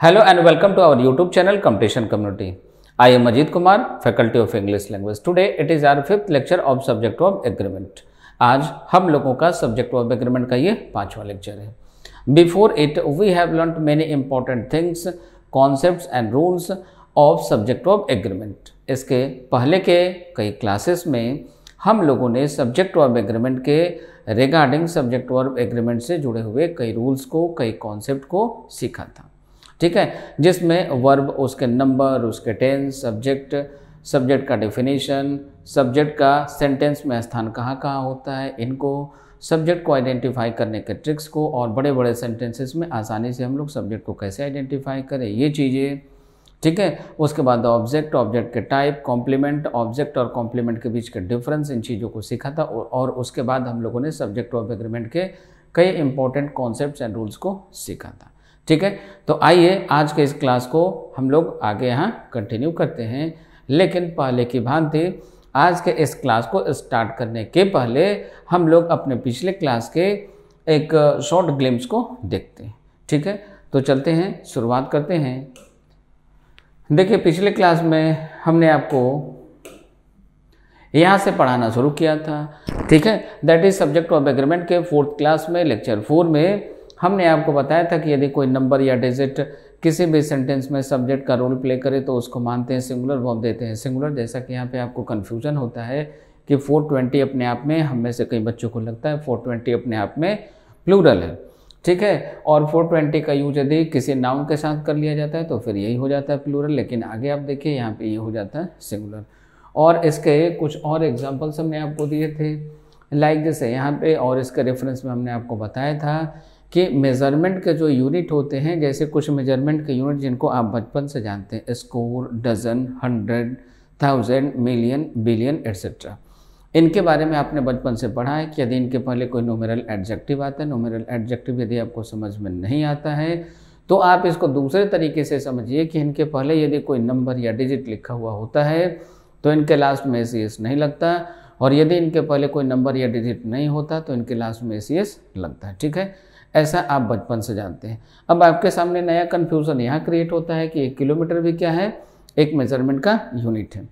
Hello and welcome to our YouTube channel competition community I am Ajit Kumar faculty of English language today it is our fifth lecture of subject of agreement आज हम लोगों का subject of agreement का ये पांचवा lecture है। Before it we have learn many important things concept and rules of subject of agreement इसके पहले के कई क्लासेस में हम लोगों ने सब्जेक्ट ऑफ़ एग्रीमेंट के रिगार्डिंग सब्जेक्ट ऑफ़ एग्रीमेंट से जुड़े हुए कई रूल्स को, कई कॉन्सेप्ट को सीखा था। ठीक है? जिसमें वर्ब उसके नंबर उसके टेंस सब्जेक्ट सब्जेक्ट का डेफिनेशन सब्जेक्ट का सेंटेंस में स्थान कहाँ कहाँ होता है, इनको सब्जेक्ट को आइडेंटिफाई करने के ट्रिक्स को और बड़े बड़े सेंटेंसेस में आसानी से हम लोग सब्जेक्ट को कैसे आइडेंटिफाई करें, ये चीज़ें, ठीक है? उसके बाद ऑब्जेक्ट ऑब्जेक्ट के टाइप कॉम्प्लीमेंट ऑब्जेक्ट और कॉम्प्लीमेंट के बीच के डिफरेंस इन चीज़ों को सीखा था और उसके बाद हम लोगों ने सब्जेक्ट ऑफ़ एग्रीमेंट के कई इंपॉर्टेंट कॉन्सेप्ट एंड रूल्स को सीखा था। ठीक है? तो आइए आज के इस क्लास को हम लोग आगे यहाँ कंटिन्यू करते हैं। लेकिन पहले की भांति, आज के इस क्लास को स्टार्ट करने के पहले हम लोग अपने पिछले क्लास के एक शॉर्ट ग्लिम्स को देखते हैं। ठीक है? तो चलते हैं, शुरुआत करते हैं। देखिए, पिछले क्लास में हमने आपको यहाँ से पढ़ाना शुरू किया था। ठीक है? That is subject of agreement के फोर्थ क्लास में लेक्चर फोर में हमने आपको बताया था कि यदि कोई नंबर या डिजिट किसी भी सेंटेंस में सब्जेक्ट का रोल प्ले करे तो उसको मानते हैं सिंगुलर वर्ब देते हैं सिंगुलर जैसा कि यहाँ पे आपको कन्फ्यूज़न होता है कि 420 अपने आप में हम में से कई बच्चों को लगता है 420 अपने आप में प्लूरल है। ठीक है? और 420 का यूज़ यदि किसी नाउन के साथ कर लिया जाता है तो फिर यही हो जाता है प्लूरल लेकिन आगे आप देखिए यहाँ पे ये हो जाता है सिंगुलर और इसके कुछ और एग्जाम्पल्स हमने आपको दिए थे। लाइक जैसे यहाँ पे और इसके रेफरेंस में हमने आपको बताया था कि मेज़रमेंट के जो यूनिट होते हैं, जैसे कुछ मेज़रमेंट के यूनिट जिनको आप बचपन से जानते हैं score dozen hundred thousand million billion etcetera इनके बारे में आपने बचपन से पढ़ा है कि यदि इनके पहले कोई नोमरल एडजेक्टिव आता है नोमिनल एडजेक्टिव यदि आपको समझ में नहीं आता है तो आप इसको दूसरे तरीके से समझिए कि इनके पहले यदि कोई नंबर या डिजिट लिखा हुआ होता है तो इनके लास्ट में सी एस नहीं लगता और यदि इनके पहले कोई नंबर या डिजिट नहीं होता तो इनके लास्ट में सी एस लगता है, ठीक है? ऐसा आप बचपन से जानते हैं। अब आपके सामने नया कन्फ्यूज़न यहाँ क्रिएट होता है कि एक किलोमीटर भी क्या है? एक मेज़रमेंट का यूनिट है।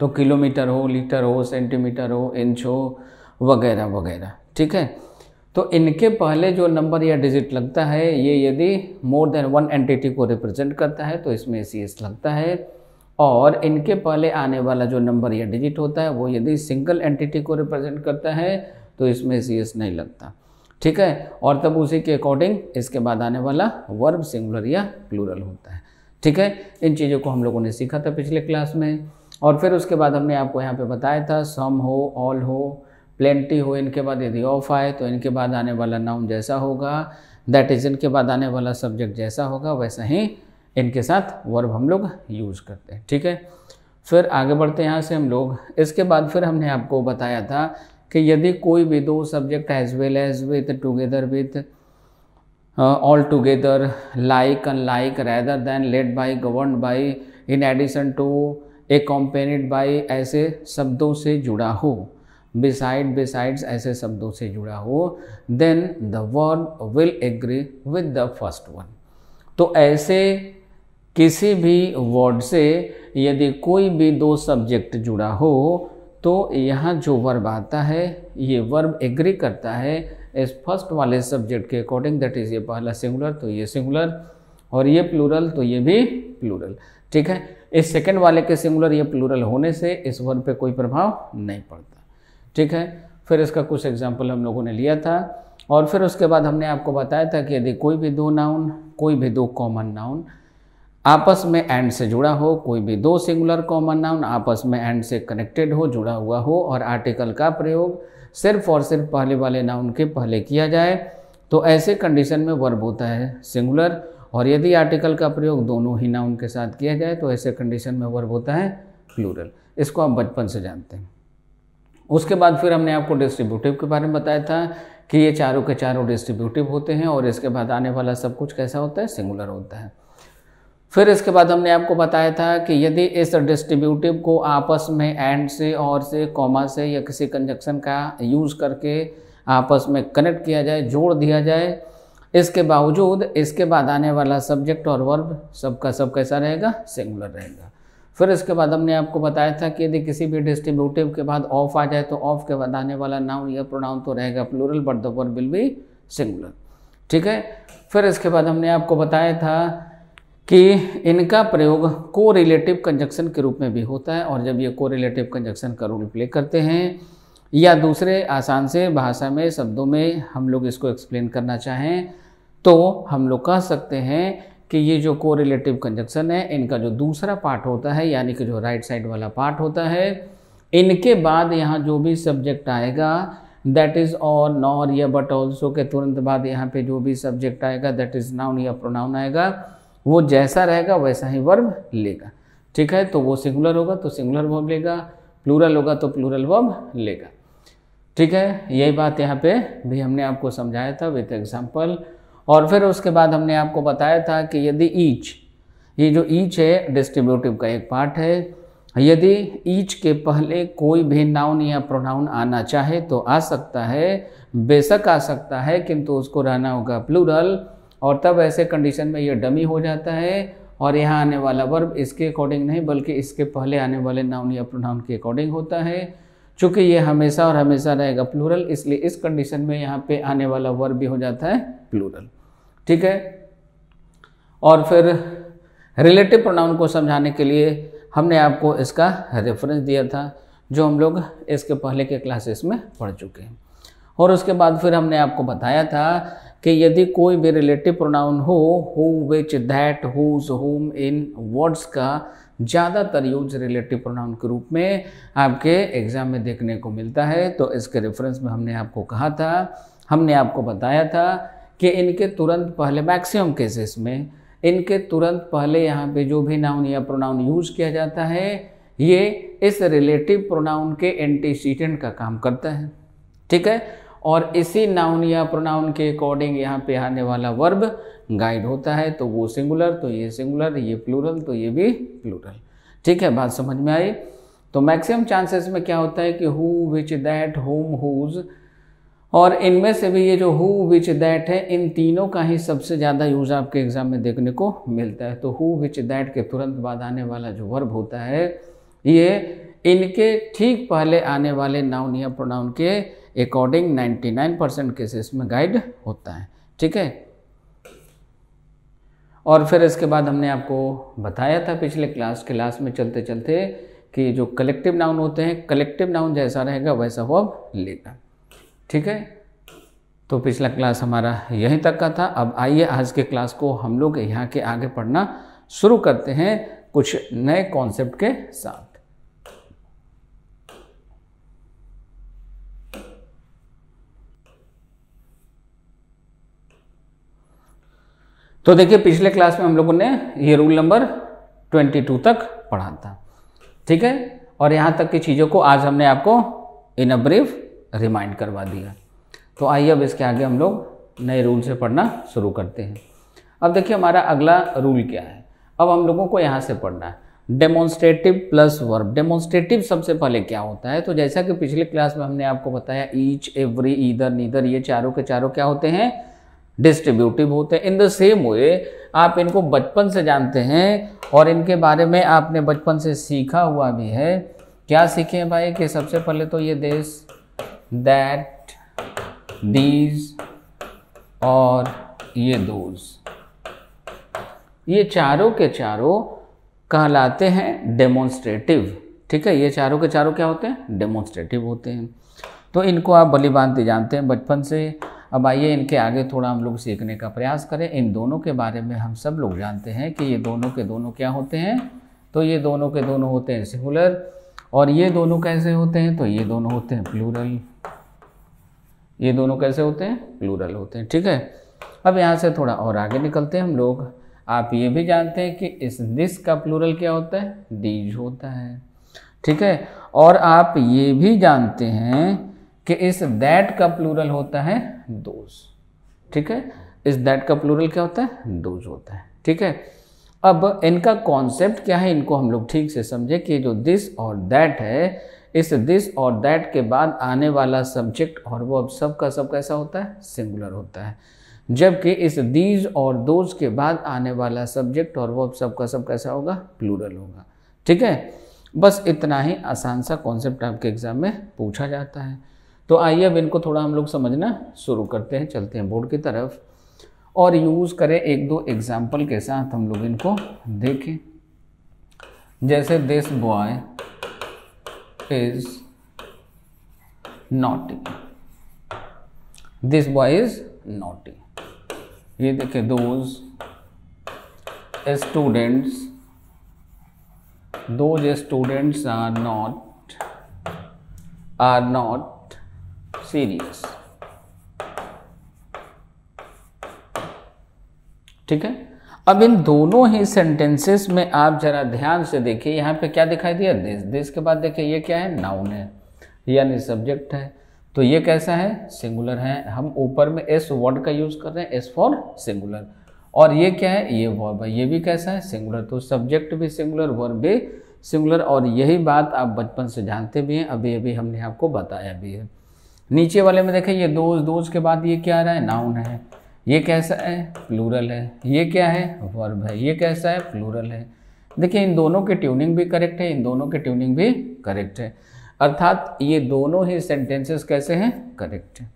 तो किलोमीटर हो लीटर हो सेंटीमीटर हो इंच हो, वगैरह वगैरह, ठीक है? तो इनके पहले जो नंबर या डिजिट लगता है, ये यदि मोर देन वन एंटिटी को रिप्रेजेंट करता है तो इसमें ए सी एस लगता है। और इनके पहले आने वाला जो नंबर या डिजिट होता है, वो यदि सिंगल एंटिटी को रिप्रेजेंट करता है तो इसमें सी एस नहीं लगता। ठीक है? और तब उसी के अकॉर्डिंग इसके बाद आने वाला वर्ब सिंगुलर या प्लूरल होता है। ठीक है? इन चीज़ों को हम लोगों ने सीखा था पिछले क्लास में। और फिर उसके बाद हमने आपको यहाँ पे बताया था सम हो ऑल हो प्लेंटी हो, इनके बाद यदि ऑफ़ आए तो इनके बाद आने वाला नाउन जैसा होगा। दैट इज़ इनके बाद आने वाला सब्जेक्ट जैसा होगा, वैसा ही इनके साथ वर्ब हम लोग यूज़ करते हैं। ठीक है? फिर आगे बढ़ते हैं यहाँ से हम लोग। इसके बाद फिर हमने आपको बताया था कि यदि कोई भी दो subject as well as with together with all together like unlike rather than led by govern by in addition to a accompanied by ऐसे शब्दों से जुड़ा हो बिसाइड बिसाइड्स ऐसे शब्दों से जुड़ा हो then the word will agree with the first one तो ऐसे किसी भी वर्ड से यदि कोई भी दो सब्जेक्ट जुड़ा हो तो यहाँ जो वर्ब आता है, ये वर्ब एग्री करता है इस फ़र्स्ट वाले सब्जेक्ट के अकॉर्डिंग दैट इज़ ये पहला सिंगुलर तो ये सिंगुलर और ये प्लूरल तो ये भी प्लूरल ठीक है? इस सेकंड वाले के सिंगुलर ये प्लूरल होने से इस वर्ब पे कोई प्रभाव नहीं पड़ता। ठीक है? फिर इसका कुछ एग्ज़ाम्पल हम लोगों ने लिया था, और फिर उसके बाद हमने आपको बताया था कि यदि कोई भी दो नाउन कोई भी दो कॉमन नाउन आपस में एंड से जुड़ा हो, कोई भी दो सिंगुलर कॉमन नाउन आपस में एंड से कनेक्टेड हो, जुड़ा हुआ हो और आर्टिकल का प्रयोग सिर्फ़ और सिर्फ़ पहले वाले नाउन के पहले किया जाए तो ऐसे कंडीशन में वर्ब होता है सिंगुलर और यदि आर्टिकल का प्रयोग दोनों ही नाउन के साथ किया जाए तो ऐसे कंडीशन में वर्ब होता है प्लूरल इसको आप बचपन से जानते हैं। उसके बाद फिर हमने आपको डिस्ट्रीब्यूटिव के बारे में बताया था कि ये चारों के चारों डिस्ट्रीब्यूटिव होते हैं और इसके बाद आने वाला सब कुछ कैसा होता है? सिंगुलर होता है। फिर इसके बाद हमने आपको बताया था कि यदि इस डिस्ट्रीब्यूटिव को आपस में एंड से और से कॉमा से, या किसी कंजक्शन का यूज़ करके आपस में कनेक्ट किया जाए, जोड़ दिया जाए, इसके बावजूद इसके बाद आने वाला सब्जेक्ट और वर्ब सबका सब कैसा रहेगा? सिंगुलर रहेगा। फिर इसके बाद हमने आपको बताया था कि यदि किसी भी डिस्ट्रीब्यूटिव के बाद ऑफ़ आ जाए तो ऑफ़ के बाद आने वाला नाउन या प्रोनाउन तो रहेगा plural but the verb will be singular ठीक है? फिर इसके बाद हमने आपको बताया था कि इनका प्रयोग को रिलेटिव कंजक्शन के रूप में भी होता है और जब ये को रिलेटिव कंजक्शन का रोल प्ले करते हैं, या दूसरे आसान से भाषा में, शब्दों में हम लोग इसको एक्सप्लेन करना चाहें तो हम लोग कह सकते हैं कि ये जो को रिलेटिव कंजक्शन है, इनका जो दूसरा पार्ट होता है, यानी कि जो राइट साइड वाला पार्ट होता है, इनके बाद यहाँ जो भी सब्जेक्ट आएगा दैट इज़ और नॉर या बट ऑल्सो के तुरंत बाद यहाँ पे जो भी सब्जेक्ट आएगा दैट इज़ नाउन या प्रोनाउन आएगा वो जैसा रहेगा वैसा ही वर्ब लेगा। ठीक है? तो वो सिंगुलर होगा तो सिंगुलर वर्ब लेगा। प्लूरल होगा तो प्लूरल वर्ब लेगा। ठीक है? यही बात यहाँ पे भी हमने आपको समझाया था विथ एग्ज़ाम्पल और फिर उसके बाद हमने आपको बताया था कि यदि ईच ये जो ईच है डिस्ट्रीब्यूटिव का एक पार्ट है। यदि ईच के पहले कोई भी नाउन या प्रोनाउन आना चाहे तो आ सकता है, बेशक आ सकता है, किंतु उसको रहना होगा प्लूरल और तब ऐसे कंडीशन में ये डमी हो जाता है और यहाँ आने वाला वर्ब इसके अकॉर्डिंग नहीं, बल्कि इसके पहले आने वाले नाउन या प्रोनाउन के अकॉर्डिंग होता है। चूँकि ये हमेशा और हमेशा रहेगा प्लूरल इसलिए इस कंडीशन में यहाँ पे आने वाला वर्ब भी हो जाता है प्लूरल ठीक है? और फिर रिलेटिव प्रोनाउन को समझाने के लिए हमने आपको इसका रेफरेंस दिया था, जो हम लोग इसके पहले के क्लासेस में पढ़ चुके हैं। और उसके बाद फिर हमने आपको बताया था कि यदि कोई भी रिलेटिव प्रोनाउन हो who which that whose whom in words का ज़्यादातर यूज़ रिलेटिव प्रोनाउन के रूप में आपके एग्ज़ाम में देखने को मिलता है। तो इसके रेफरेंस में हमने आपको कहा था, हमने आपको बताया था कि इनके तुरंत पहले मैक्सिमम केसेस में, इनके तुरंत पहले यहाँ पे जो भी नाउन या प्रोनाउन यूज़ किया जाता है, ये इस रिलेटिव प्रोनाउन के एंटीसीडेंट का काम करता है। ठीक है? और इसी नाउन या प्रोनाउन के अकॉर्डिंग यहाँ पे आने वाला वर्ब गाइड होता है तो वो सिंगुलर तो ये सिंगुलर ये प्लूरल तो ये भी प्लूरल ठीक है, बात समझ में आई? तो मैक्सिमम चांसेस में क्या होता है कि who which that whom whose और इनमें से भी ये जो हु विच दैट है, इन तीनों का ही सबसे ज़्यादा यूज़ आपके एग्ज़ाम में देखने को मिलता है। तो हु विच दैट के तुरंत बाद आने वाला जो वर्ब होता है, ये इनके ठीक पहले आने वाले नाउन या प्रोनाउन के अकॉर्डिंग 99 परसेंट केसेस में गाइड होता है। ठीक है? और फिर इसके बाद हमने आपको बताया था पिछले क्लास क्लास में चलते चलते कि जो कलेक्टिव नाउन होते हैं, कलेक्टिव नाउन जैसा रहेगा वैसा वो अब लेगा। ठीक है? तो पिछला क्लास हमारा यहीं तक का था। अब आइए आज के क्लास को हम लोग यहाँ के आगे पढ़ना शुरू करते हैं कुछ नए कॉन्सेप्ट के साथ। तो देखिए, पिछले क्लास में हम लोगों ने ये रूल नंबर 22 तक पढ़ा था। ठीक है? और यहाँ तक की चीज़ों को आज हमने आपको इन अ ब्रीफ रिमाइंड करवा दिया। तो आइए अब इसके आगे हम लोग नए रूल से पढ़ना शुरू करते हैं। अब देखिए, हमारा अगला रूल क्या है? अब हम लोगों को यहाँ से पढ़ना है। डेमोन्स्ट्रेटिव प्लस वर्ब डेमोन्स्ट्रेटिव सबसे पहले क्या होता है? तो जैसा कि पिछले क्लास में हमने आपको बताया ईच एवरी ईदर नीदर ये चारों के चारों क्या होते हैं? डिस्ट्रीब्यूटिव होते हैं। इन द सेम वे, आप इनको बचपन से जानते हैं और इनके बारे में आपने बचपन से सीखा हुआ भी है। क्या सीखे हैं भाई कि सबसे पहले तो ये देश दैट दीज और ये दोज ये चारों के चारों कहलाते हैं डेमोन्स्ट्रेटिव ठीक है, ये चारों के चारों क्या होते हैं? डेमोन्स्ट्रेटिव होते हैं। तो इनको आप बली बांधते जानते हैं बचपन से। अब आइए इनके आगे थोड़ा हम लोग सीखने का प्रयास करें। इन दोनों के बारे में हम सब लोग जानते हैं कि ये दोनों के दोनों क्या होते हैं। तो ये दोनों के दोनों होते हैं सिंगुलर और ये दोनों कैसे होते हैं? तो ये दोनों होते हैं प्लूरल। ये दोनों कैसे होते हैं? प्लूरल होते हैं। ठीक है? अब यहाँ से थोड़ा और आगे निकलते हैं हम लोग। आप ये भी जानते हैं कि इस दिस का प्लूरल क्या होता है? डीज होता है। ठीक है? और आप ये भी जानते हैं कि इस दैट का प्लूरल होता है दोज ठीक है? इस दैट का प्लूरल क्या होता है? दोज होता है। ठीक है? अब इनका कॉन्सेप्ट क्या है? इनको हम लोग ठीक से समझे कि जो दिस और दैट है, इस दिस और दैट के बाद आने वाला सब्जेक्ट और वो अब सब का सब कैसा होता है? सिंगुलर होता है। जबकि इस दीज और दोज के बाद आने वाला सब्जेक्ट और वो अब सब का सब कैसा होगा? प्लूरल होगा। ठीक है? बस इतना ही आसान सा कॉन्सेप्ट आपके एग्ज़ाम में पूछा जाता है। तो आइए अब इनको थोड़ा हम लोग समझना शुरू करते हैं, चलते हैं बोर्ड की तरफ़। और यूज़ करें एक दो एग्ज़ाम्पल के साथ हम लोग इनको देखें। जैसे this boy is naughty this boy is naughty ये देखिए those students those students are not are not serious ठीक है? अब इन दोनों ही सेंटेंसेस में आप जरा ध्यान से देखिए, यहाँ पे क्या दिखाई दिया? दिस दिस के बाद देखिए, ये क्या है? नाउन है। यानी सब्जेक्ट है। तो ये कैसा है? सिंगुलर है। हम ऊपर में एस वर्ड का यूज़ कर रहे हैं। एस फॉर सिंगुलर और ये क्या है? ये वर्ब है। ये भी कैसा है? सिंगुलर तो सब्जेक्ट भी सिंगुलर वर्ब भी सिंगुलर और यही बात आप बचपन से जानते भी हैं। अभी अभी हमने आपको बताया भी है। नीचे वाले में देखें, ये दोज दोज के बाद ये क्या आ रहा है? नाउन है। ये कैसा है? प्लूरल है। ये क्या है? वर्ब है। ये कैसा है? प्लूरल है। देखिए, इन दोनों की ट्यूनिंग भी करेक्ट है, इन दोनों की ट्यूनिंग भी करेक्ट है। अर्थात ये दोनों ही सेंटेंसेस कैसे हैं? करेक्ट है।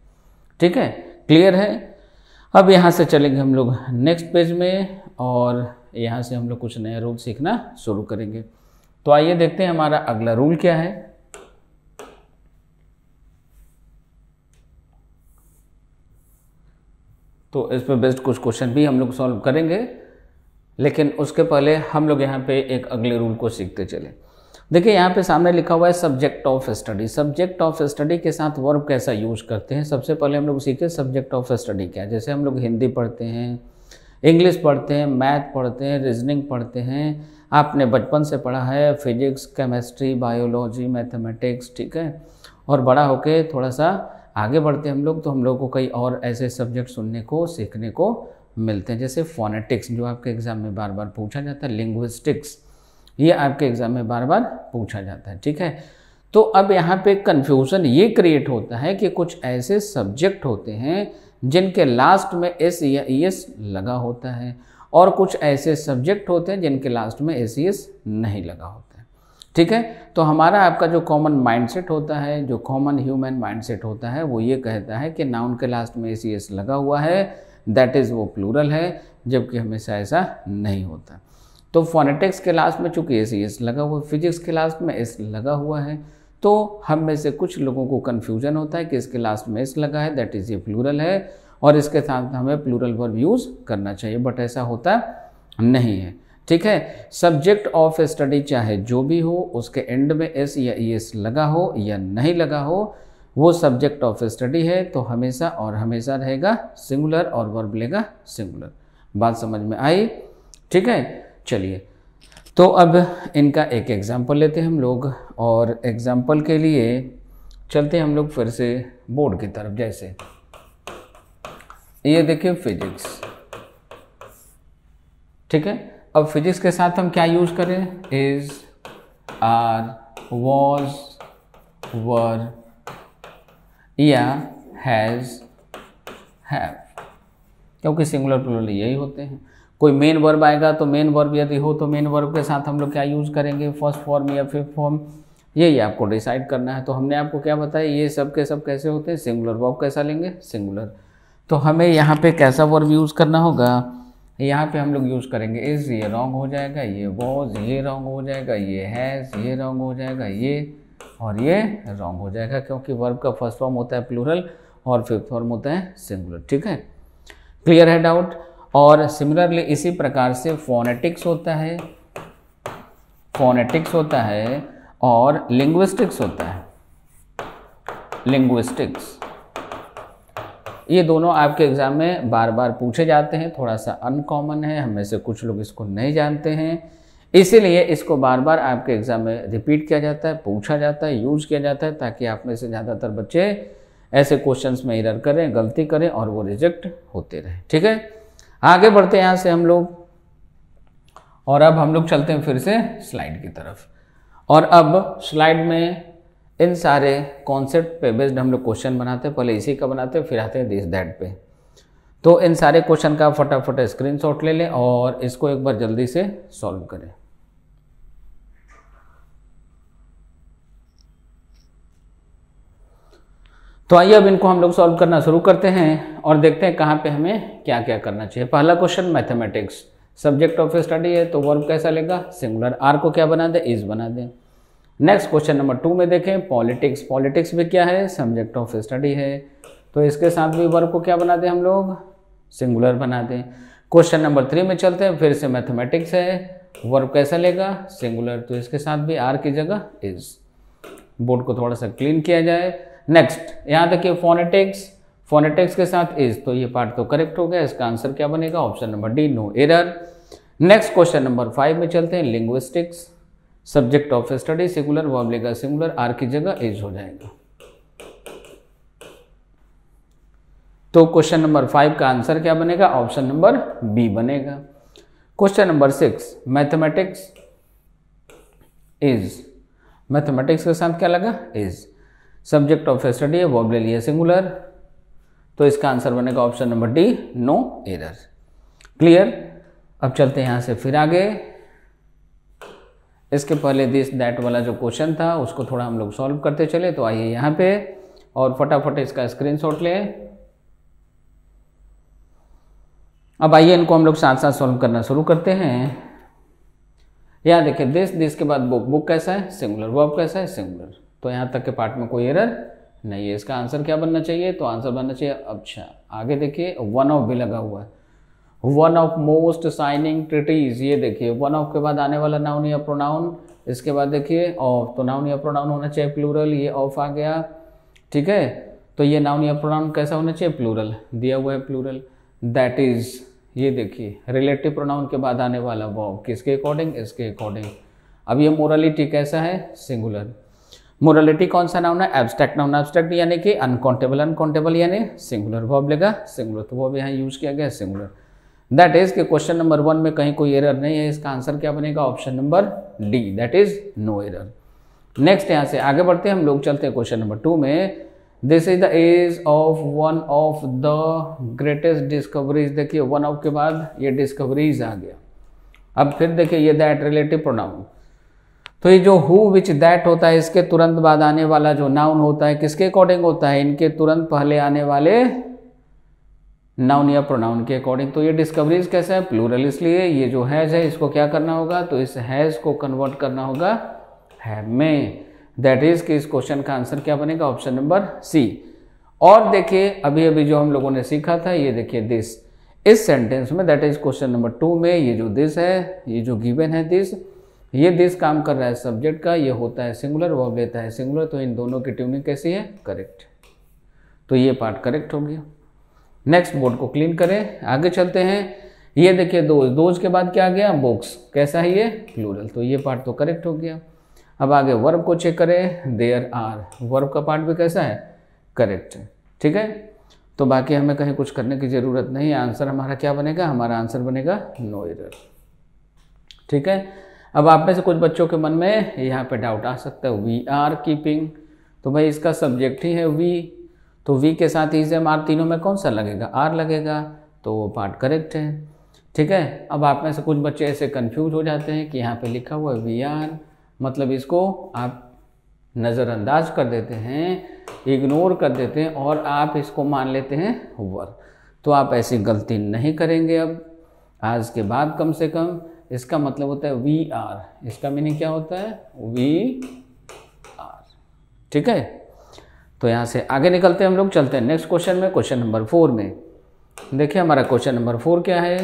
ठीक है? क्लियर है? अब यहाँ से चलेंगे हम लोग नेक्स्ट पेज में और यहाँ से हम लोग कुछ नया रूल सीखना शुरू करेंगे। तो आइए देखते हैं हमारा अगला रूल क्या है। तो इस पर बेस्ड कुछ क्वेश्चन भी हम लोग सॉल्व करेंगे। लेकिन उसके पहले हम लोग यहाँ पे एक अगले रूल को सीखते चले। देखिए, यहाँ पे सामने लिखा हुआ है subject of study subject of study के साथ वर्ब कैसा यूज़ करते हैं? सबसे पहले हम लोग सीखे सब्जेक्ट ऑफ़ स्टडी क्या है। जैसे हम लोग हिंदी पढ़ते हैं इंग्लिश पढ़ते हैं मैथ पढ़ते हैं रीजनिंग पढ़ते हैं। आपने बचपन से पढ़ा है फिजिक्स केमिस्ट्री बायोलॉजी मैथमेटिक्स ठीक है? और बड़ा होके थोड़ा सा आगे बढ़ते हम लोग तो हम लोग को कई और ऐसे सब्जेक्ट सुनने को, सीखने को मिलते हैं। जैसे फोनेटिक्स जो आपके एग्ज़ाम में बार बार पूछा जाता है लिंग्विस्टिक्स ये आपके एग्ज़ाम में बार बार पूछा जाता है, ठीक है? तो अब यहाँ पे कन्फ्यूज़न ये क्रिएट होता है कि कुछ ऐसे सब्जेक्ट होते हैं, जिनके लास्ट में एस या ई एस लगा होता है, और कुछ ऐसे सब्जेक्ट होते हैं, जिनके लास्ट में एस ई एस नहीं लगा होता। ठीक है? तो हमारा आपका जो कॉमन माइंडसेट होता है, जो कॉमन ह्यूमन माइंडसेट होता है, वो ये कहता है कि नाउन के लास्ट में ए सी एस लगा हुआ है दैट इज़ वो प्लूरल है, जबकि हमेशा ऐसा नहीं होता। तो फोनेटिक्स के लास्ट में चूँकि ए सी एस लगा हुआ है फिजिक्स के लास्ट में एस लगा हुआ है तो हम में से कुछ लोगों को कन्फ्यूज़न होता है कि इसके लास्ट में एस लगा है दैट इज़ ये प्लूरल है, और इसके साथ हमें प्लूरल वर्ब यूज़ करना चाहिए बट ऐसा होता नहीं है। ठीक है? सब्जेक्ट ऑफ़ स्टडी चाहे जो भी हो, उसके एंड में एस या ई एस लगा हो या नहीं लगा हो, वो सब्जेक्ट ऑफ़ स्टडी है तो हमेशा और हमेशा रहेगा सिंगुलर और वर्ब लेगा सिंगुलर बात समझ में आई? ठीक है? चलिए। तो अब इनका एक एग्ज़ाम्पल लेते हैं हम लोग, और एग्ज़ाम्पल के लिए चलते हैं हम लोग फिर से बोर्ड की तरफ़, जैसे। ये देखिए फिजिक्स ठीक है? अब फिजिक्स के साथ हम क्या यूज़ करें? इज़ आर वॉज़ वर या हैज़ हैव क्योंकि सिंगुलर प्लूरल यही होते हैं। कोई मेन वर्ब आएगा तो मेन वर्ब यदि हो तो मेन वर्ब के साथ हम लोग क्या यूज़ करेंगे? फ़र्स्ट फॉर्म या फिफ्थ फॉर्म यही आपको डिसाइड करना है। तो हमने आपको क्या बताया? ये सब के सब कैसे होते हैं? सिंगुलर वर्ब कैसा लेंगे? सिंगुलर तो हमें यहाँ पे कैसा वर्ब यूज़ करना होगा? यहाँ पे हम लोग यूज़ करेंगे इज़ ये रॉन्ग हो जाएगा, ये वॉज़ ये रॉन्ग हो जाएगा, ये हैज़ ये रॉन्ग हो जाएगा, ये और ये रॉन्ग हो जाएगा, क्योंकि वर्ब का फ़र्स्ट फॉर्म होता है प्लूरल और फिफ्थ फॉर्म होता है सिंगुलर ठीक है? क्लियर है डाउट और सिमिलरली इसी प्रकार से फोनेटिक्स होता है फोनेटिक्स होता है और लिंग्विस्टिक्स होता है। लिंग्विस्टिक्स ये दोनों आपके एग्ज़ाम में बार बार पूछे जाते हैं, थोड़ा सा अनकॉमन है, हमें से कुछ लोग इसको नहीं जानते हैं। इसीलिए इसको बार बार आपके एग्ज़ाम में रिपीट किया जाता है, पूछा जाता है यूज़ किया जाता है, ताकि आप में से ज़्यादातर बच्चे ऐसे क्वेश्चंस में इरर करें, गलती करें और वो रिजेक्ट होते रहें। ठीक है? आगे बढ़ते हैं यहाँ से हम लोग। और अब हम लोग चलते हैं फिर से स्लाइड की तरफ़। और अब स्लाइड में इन सारे कॉन्सेप्ट पे बेस्ड हम लोग क्वेश्चन बनाते हैं पहले इसी का बनाते हैं फिर आते हैं दिस दैट पे। तो इन सारे क्वेश्चन का फटाफट स्क्रीनशॉट ले लें और इसको एक बार जल्दी से सॉल्व करें। तो आइए अब इनको हम लोग सॉल्व करना शुरू करते हैं और देखते हैं कहाँ पे हमें क्या क्या करना चाहिए। पहला question mathematics subject of study है तो वर्ब कैसा लेगा? सिंगुलर आर को क्या बना दे? इज़ बना दे। नेक्स्ट क्वेश्चन नंबर टू में देखें पॉलिटिक्स पॉलिटिक्स भी क्या है? सब्जेक्ट ऑफ़ स्टडी है। तो इसके साथ भी वर्ब को क्या बना दें हम लोग? सिंगुलर बना दें। क्वेश्चन नंबर थ्री में चलते हैं, फिर से मैथमेटिक्स है। वर्ब कैसा लेगा? सिंगुलर तो इसके साथ भी आर की जगह इज़ बोर्ड को थोड़ा सा क्लीन किया जाए। नेक्स्ट यहाँ देखिए फोनेटिक्स फोनेटिक्स के साथ इज़ तो ये पार्ट तो करेक्ट हो गया। इसका आंसर क्या बनेगा? Option number D no error next question number five में चलते हैं linguistics subject of study, singular verb लेगा, सिंगुलर आर की जगह इज़ हो जाएगा। तो क्वेश्चन नंबर फाइव का आंसर क्या बनेगा? ऑप्शन नंबर बी बनेगा। Question number six, mathematics is, mathematics के साथ क्या लगा? इज़। सब्जेक्ट ऑफ़ स्टडी है वर्ब ले लिया सिंगुलर। तो इसका आंसर बनेगा option number D, no error. Clear? अब चलते हैं यहाँ से फिर आगे। इसके पहले दिस दैट वाला जो क्वेश्चन था, उसको थोड़ा हम लोग सॉल्व करते चले तो आइए यहाँ पे, और फटाफट इसका स्क्रीनशॉट ले। अब आइए इनको हम लोग साथ साथ सॉल्व करना शुरू करते हैं। यहाँ देखिए दिस दिस के बाद बुक बुक कैसा है? सिंगुलर वर्ब कैसा है? सिंगुलर तो यहाँ तक के पार्ट में कोई एरर नहीं है। इसका आंसर क्या बनना चाहिए? तो आंसर बनना चाहिए अच्छा आगे देखिए वन ऑफ़ भी लगा हुआ है। One of most signing treaties ये देखिए वन ऑफ़ के बाद आने वाला नाउन या प्रोनाउन इसके बाद देखिए ऑफ़ तो नाउन या प्रोनाउन होना चाहिए प्लूरल ये ऑफ़ आ गया, ठीक है? तो ये नाउन या प्रोनाउन कैसा होना चाहिए? प्लूरल दिया हुआ है प्लूरल दैट इज़ ये देखिए रिलेटिव प्रोनाउन के बाद आने वाला वो किसके अकॉर्डिंग इसके अकॉर्डिंग अब ये मोरलिटी कैसा है? सिंगुलर मोरलिटी कौन सा नाउन है? एब्स्ट्रैक्ट नाउन एब्स्ट्रैक्ट यानी कि अनकाउंटेबल अनकाउंटेबल यानी सिंगुलर वर्ब लेगा सिंगुलर तो वो भी यहाँ यूज़ किया गया सिंगुलर दैट इज़ कि क्वेश्चन नंबर वन में कहीं कोई एरर नहीं है, इसका आंसर क्या बनेगा? Option number D that is no error next यहाँ से आगे बढ़ते हैं, हम लोग चलते हैं क्वेश्चन नंबर टू में। This is the age of one of the greatest discoveries देखिए वन ऑफ़ के बाद ये डिस्कवरीज आ गया। अब फिर देखिए, ये दैट रिलेटिव प्रोनाउन तो ये जो हु विच दैट होता है, इसके तुरंत बाद आने वाला जो नाउन होता है, किसके अकॉर्डिंग होता है? इनके तुरंत पहले आने वाले नाउन या प्रोनाउन के अकॉर्डिंग तो ये डिस्कवरीज कैसे है? प्लूरल इसलिए ये जो हैज़ है, इसको क्या करना होगा? तो इस हैज़ को कन्वर्ट करना होगा है में। दैट इज़ कि इस क्वेश्चन का आंसर क्या बनेगा? ऑप्शन नंबर सी और देखिए, अभी अभी जो हम लोगों ने सीखा था, ये देखिए दिस इस सेंटेंस में that is question number two में, ये जो दिस है, ये जो गिवन है दिस ये दिस काम कर रहा है सब्जेक्ट का, ये होता है सिंगुलर वर्ब लेता है सिंगुलर तो इन दोनों की ट्यूनिंग कैसी है? करेक्ट तो ये पार्ट करेक्ट हो गया। नेक्स्ट बोर्ड को क्लीन करें। आगे चलते हैं। ये देखिए दोज दोज के बाद क्या आ गया? बुक्स कैसा है ये? प्लूरल तो ये पार्ट तो करेक्ट हो गया। अब आगे वर्ब को चेक करें। देयर आर वर्ब का पार्ट भी कैसा है? करेक्ट है। ठीक है? तो बाकी हमें कहीं कुछ करने की ज़रूरत नहीं। आंसर हमारा क्या बनेगा? हमारा आंसर बनेगा नो एरर ठीक है? अब आप में से कुछ बच्चों के मन में यहाँ पे डाउट आ सकता है। वी आर कीपिंग तो भाई इसका सब्जेक्ट ही है वी तो वी के साथ इज़ एम आर तीनों में कौन सा लगेगा? आर लगेगा तो वो पार्ट करेक्ट है। ठीक है? अब आप में से कुछ बच्चे ऐसे कंफ्यूज हो जाते हैं कि यहाँ पे लिखा हुआ है वी आर मतलब इसको आप नज़रअंदाज कर देते हैं इग्नोर कर देते हैं और आप इसको मान लेते हैं वर तो आप ऐसी गलती नहीं करेंगे अब। आज के बाद कम से कम इसका मतलब होता है वी आर इसका मीनिंग क्या होता है? वी आर ठीक है? तो यहाँ से आगे निकलते हैं हम लोग, चलते हैं नेक्स्ट क्वेश्चन में क्वेश्चन नंबर फोर में। देखिए हमारा क्वेश्चन नंबर फोर क्या है?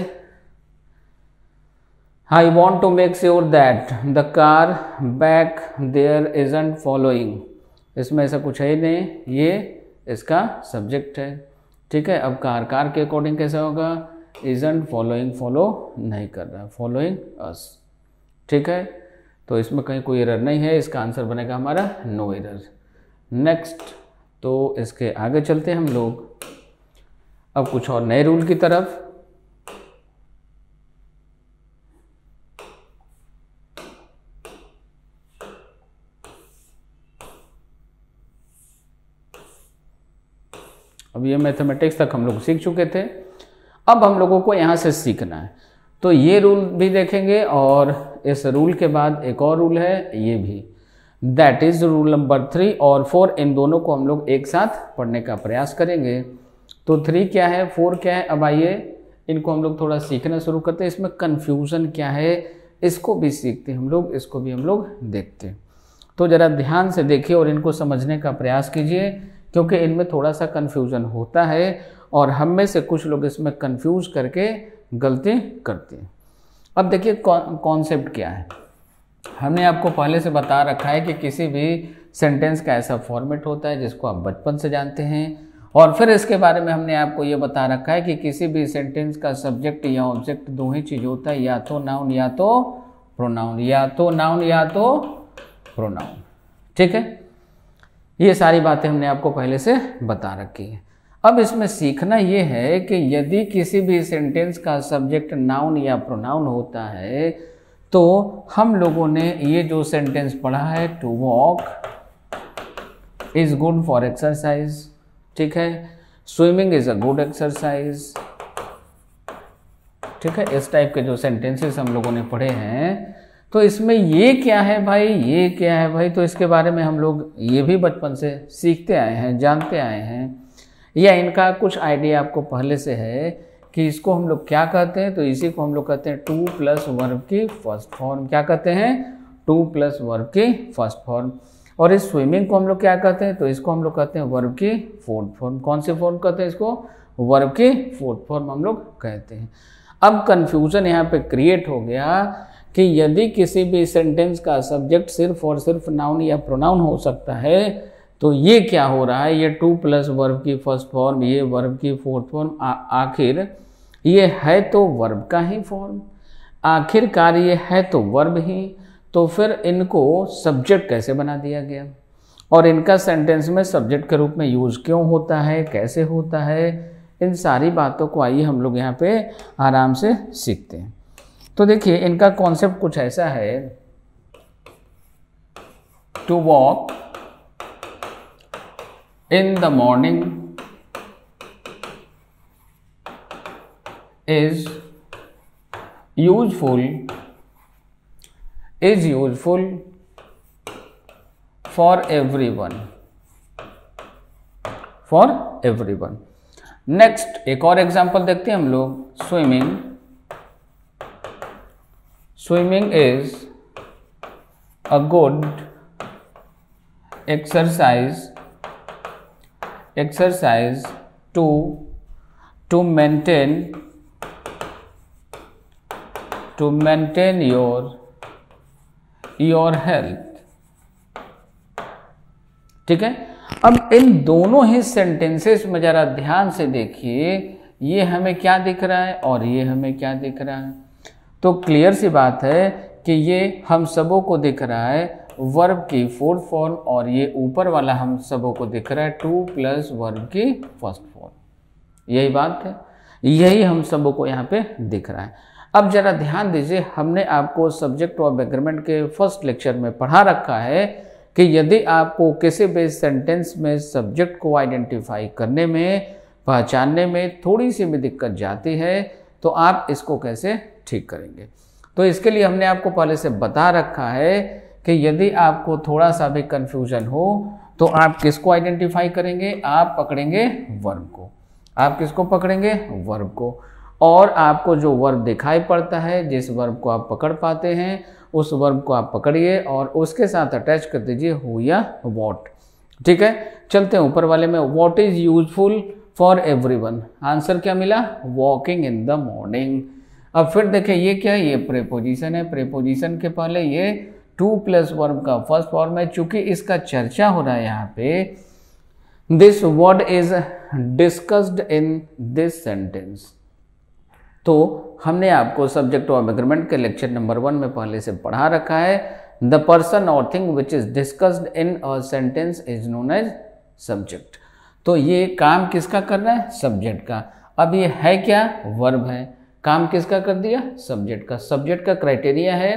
I want to make sure that the car back there isn't following इसमें ऐसा कुछ है ही नहीं, ये इसका सब्जेक्ट है। ठीक है, अब कार कार के अकॉर्डिंग कैसा होगा? इजेंट फॉलोइंग फॉलो नहीं कर रहा फॉलोइंग अस ठीक है तो इसमें कहीं कोई एरर नहीं है, इसका आंसर बनेगा हमारा नो एरर नेक्स्ट तो इसके आगे चलते हम लोग। अब कुछ और नए रूल की तरफ़। अब ये मैथमेटिक्स तक हम लोग सीख चुके थे। अब हम लोगों को यहाँ से सीखना है। तो ये रूल भी देखेंगे और इस रूल के बाद एक और रूल है, ये भी। That is rule number three और फोर इन दोनों को हम लोग एक साथ पढ़ने का प्रयास करेंगे। तो थ्री क्या है? फोर क्या है? अब आइए इनको हम लोग थोड़ा सीखना शुरू करते हैं। इसमें कन्फ्यूज़न क्या है? इसको भी सीखते हैं हम लोग, इसको भी हम लोग देखते हैं। तो ज़रा ध्यान से देखिए और इनको समझने का प्रयास कीजिए, क्योंकि इनमें थोड़ा सा कन्फ्यूज़न होता है और हम में से कुछ लोग इसमें कन्फ्यूज़ करके गलती करते हैं। अब देखिए कॉन्सेप्ट क्या है। हमने आपको पहले से बता रखा है कि किसी भी सेंटेंस का ऐसा फॉर्मेट होता है जिसको आप बचपन से जानते हैं। और फिर इसके बारे में हमने आपको ये बता रखा है कि किसी भी सेंटेंस का सब्जेक्ट या ऑब्जेक्ट दो ही चीज़ होता है, या तो नाउन या तो प्रोनाउन या तो नाउन या तो प्रोनाउन ठीक है? ये सारी बातें हमने आपको पहले से बता रखी है। अब इसमें सीखना ये है कि यदि किसी भी सेंटेंस का सब्जेक्ट नाउन या प्रोनाउन होता है तो हम लोगों ने ये जो सेंटेंस पढ़ा है to walk is good for exercise ठीक है? Swimming is a good exercise ठीक है? इस टाइप के जो सेंटेंसेस हम लोगों ने पढ़े हैं तो इसमें ये क्या है भाई? ये क्या है भाई? तो इसके बारे में हम लोग ये भी बचपन से सीखते आए हैं, जानते आए हैं। या इनका कुछ आइडिया आपको पहले से है कि इसको हम लोग क्या कहते हैं? तो इसी को हम लोग कहते हैं टू प्लस वर्ब की फ़र्स्ट फॉर्म। क्या कहते हैं? टू प्लस वर्ब की फ़र्स्ट फॉर्म। और इस स्विमिंग को हम लोग क्या कहते हैं? तो इसको हम लोग कहते हैं वर्ब की फोर्थ फॉर्म। कौन से फॉर्म कहते हैं इसको? वर्ब की फोर्थ फॉर्म हम लोग कहते हैं। अब कन्फ्यूज़न यहाँ पे क्रिएट हो गया कि यदि किसी भी सेंटेंस का सब्जेक्ट सिर्फ़ और सिर्फ़ नाउन या प्रोनाउन हो सकता है तो ये क्या हो रहा है? ये टू प्लस वर्ब की फ़र्स्ट फॉर्म, ये वर्ब की फोर्थ फॉर्म आखिर ये है तो वर्ब का ही फॉर्म, आखिरकार ये है तो वर्ब ही तो फिर इनको सब्जेक्ट कैसे बना दिया गया? और इनका सेंटेंस में सब्जेक्ट के रूप में यूज़ क्यों होता है? कैसे होता है? इन सारी बातों को आइए हम लोग यहाँ पे आराम से सीखते हैं। तो देखिए, इनका कॉन्सेप्ट कुछ ऐसा है। To walk in the morning is useful is useful for everyone for everyone next एक और एग्जांपल देखते हैं हम लोग swimming swimming is a good exercise Exercise to to maintain to maintain your your health. ठीक है? अब इन दोनों ही सेंटेंसेस में जरा ध्यान से देखिए, ये हमें क्या दिख रहा है और ये हमें क्या दिख रहा है। तो क्लियर सी बात है कि ये हम सबों को दिख रहा है वर्ब की फोर्थ फॉर्म और ये ऊपर वाला हम सबों को दिख रहा है टू प्लस वर्ब की फ़र्स्ट फॉर्म। यही बात है। यही हम सबों को यहाँ पे दिख रहा है। अब जरा ध्यान दीजिए, हमने आपको सब्जेक्ट और बैकग्राउंड के फ़र्स्ट लेक्चर में पढ़ा रखा है कि यदि आपको किसी भी सेंटेंस में सब्जेक्ट को आइडेंटिफाई करने में, पहचानने में थोड़ी सी भी दिक्कत जाती है तो आप इसको कैसे ठीक करेंगे? तो इसके लिए हमने आपको पहले से बता रखा है कि यदि आपको थोड़ा सा भी कन्फ्यूज़न हो तो आप किसको आइडेंटिफाई करेंगे? आप पकड़ेंगे वर्ब को। आप किसको पकड़ेंगे? वर्ब को। और आपको जो वर्ब दिखाई पड़ता है, जिस वर्ब को आप पकड़ पाते हैं, उस वर्ब को आप पकड़िए और उसके साथ अटैच कर दीजिए हु या वॉट ठीक है? चलते हैं ऊपर वाले में। What is useful for everyone answer क्या मिला? वॉकिंग इन द मॉर्निंग अब फिर देखें, ये क्या है? ये प्रेपोजिशन है। प्रेपोजिशन के पहले ये टू प्लस वर्ब का फ़र्स्ट फॉर्म है चूँकि इसका चर्चा हो रहा है यहाँ पे this word is discussed in this sentence तो हमने आपको सब्जेक्ट ऑफ़ एग्रीमेंट के लेक्चर नंबर वन में पहले से पढ़ा रखा है। द पर्सन और thing which is discussed in a sentence is known as subject तो ये काम किसका कर रहा है? सब्जेक्ट का। अब ये है क्या? वर्ब है। काम किसका कर दिया? सब्जेक्ट का। सब्जेक्ट का क्राइटेरिया है।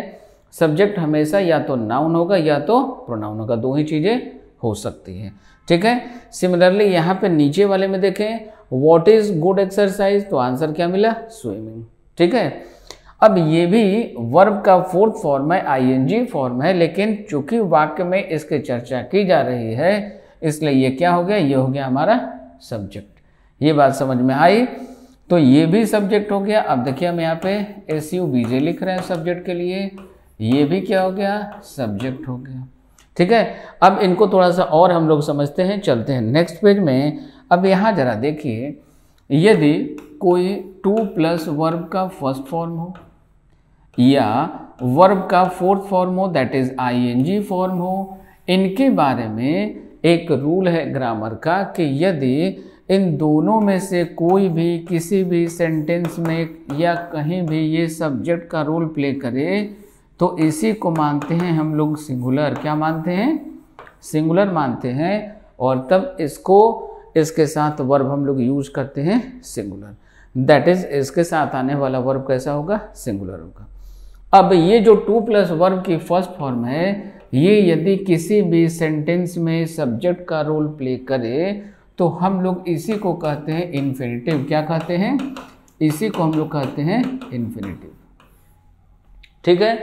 सब्जेक्ट हमेशा या तो नाउन होगा या तो प्रोनाउन होगा। दो ही चीज़ें हो सकती हैं। ठीक है? सिमिलरली यहाँ पे नीचे वाले में देखें वॉट इज़ गुड एक्सरसाइज तो आंसर क्या मिला? स्विमिंग ठीक है? अब ये भी वर्ब का फोर्थ फॉर्म है आईएनजी फॉर्म है, लेकिन चूँकि वाक्य में इसकी चर्चा की जा रही है, इसलिए ये क्या हो गया? ये हो गया हमारा सब्जेक्ट ये बात समझ में आई? तो ये भी सब्जेक्ट हो गया। अब देखिए हम यहाँ पे एस यू बीजे लिख रहे हैं सब्जेक्ट के लिए। ये भी क्या हो गया? सब्जेक्ट हो गया। ठीक है? अब इनको थोड़ा सा और हम लोग समझते हैं, चलते हैं नेक्स्ट पेज में। अब यहाँ जरा देखिए, यदि कोई टू प्लस वर्ब का फ़र्स्ट फॉर्म हो, या वर्ब का फोर्थ फॉर्म हो दैट इज़ आईएनजी फॉर्म हो, इनके बारे में एक रूल है ग्रामर का कि यदि इन दोनों में से कोई भी किसी भी सेंटेंस में या कहीं भी ये सब्जेक्ट का रोल प्ले करे तो इसी को मानते हैं हम लोग सिंगुलर क्या मानते हैं? सिंगुलर मानते हैं और तब इसको, इसके साथ वर्ब हम लोग यूज़ करते हैं सिंगुलर दैट इज़ इसके साथ आने वाला वर्ब कैसा होगा? सिंगुलर होगा। अब ये जो टू प्लस वर्ब की फ़र्स्ट फॉर्म है, ये यदि किसी भी सेंटेंस में सब्जेक्ट का रोल प्ले करे तो हम लोग इसी को कहते हैं इन्फिनेटिव क्या कहते हैं? इसी को हम लोग कहते हैं इन्फिनेटिव ठीक है?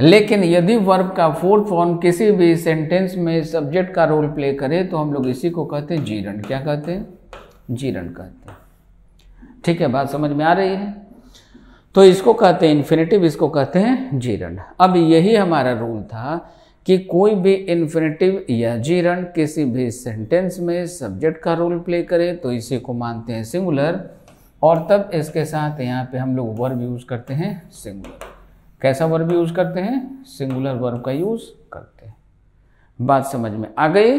लेकिन यदि वर्ब का फोर्थ फॉर्म किसी भी सेंटेंस में सब्जेक्ट का रोल प्ले करे तो हम लोग इसी को कहते हैं जीरण क्या कहते हैं? जीरण कहते हैं। ठीक है, बात समझ में आ रही है? तो इसको कहते हैं इन्फिनेटिव इसको कहते हैं जीरण अब यही हमारा रूल था कि कोई भी इन्फिनेटिव या जीरण किसी भी सेंटेंस में सब्जेक्ट का रोल प्ले करे तो इसी को मानते हैं सिंगुलर और तब इसके साथ यहाँ पे हम लोग वर्ब यूज़ करते हैं सिंगुलर कैसा वर्ब यूज़ करते हैं? सिंगुलर वर्ब का यूज़ करते हैं। बात समझ में आ गई?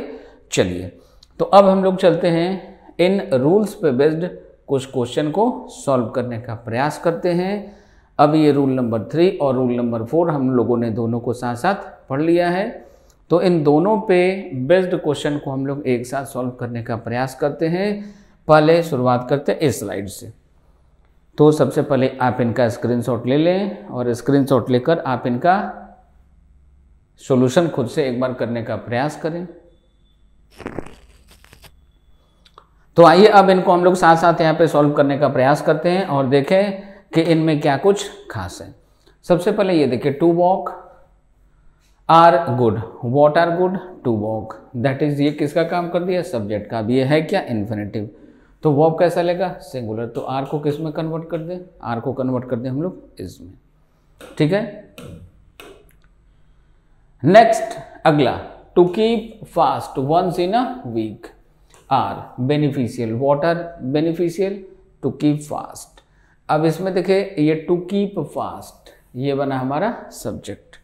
चलिए तो अब हम लोग चलते हैं। इन रूल्स पे बेस्ड कुछ क्वेश्चन को सॉल्व करने का प्रयास करते हैं। अब ये रूल नंबर थ्री और रूल नंबर फोर हम लोगों ने दोनों को साथ साथ पढ़ लिया है। तो इन दोनों पे बेस्ड क्वेश्चन को हम लोग एक साथ सॉल्व करने का प्रयास करते हैं। पहले शुरुआत करते हैं इस स्लाइड से। तो सबसे पहले आप इनका स्क्रीनशॉट ले लें और स्क्रीनशॉट लेकर आप इनका सॉल्यूशन खुद से एक बार करने का प्रयास करें। तो आइए अब इनको हम लोग साथ साथ यहाँ पे सॉल्व करने का प्रयास करते हैं और देखें कि इनमें क्या कुछ खास है। सबसे पहले ये देखिए to walk are good what are good to walk that is ये किसका काम कर दिया? सब्जेक्ट का। अब ये है क्या? इन्फिनेटिव तो वॉक कैसा लेगा सिंगुलर तो आर को किसमें कन्वर्ट कर दें? आर को कन्वर्ट कर दें हम लोग इसमें ठीक है? नेक्स्ट अगला। To keep fast once in a week are beneficial what are beneficial to keep fast अब इसमें देखिए, ये टू कीप फास्ट ये बना हमारा सब्जेक्ट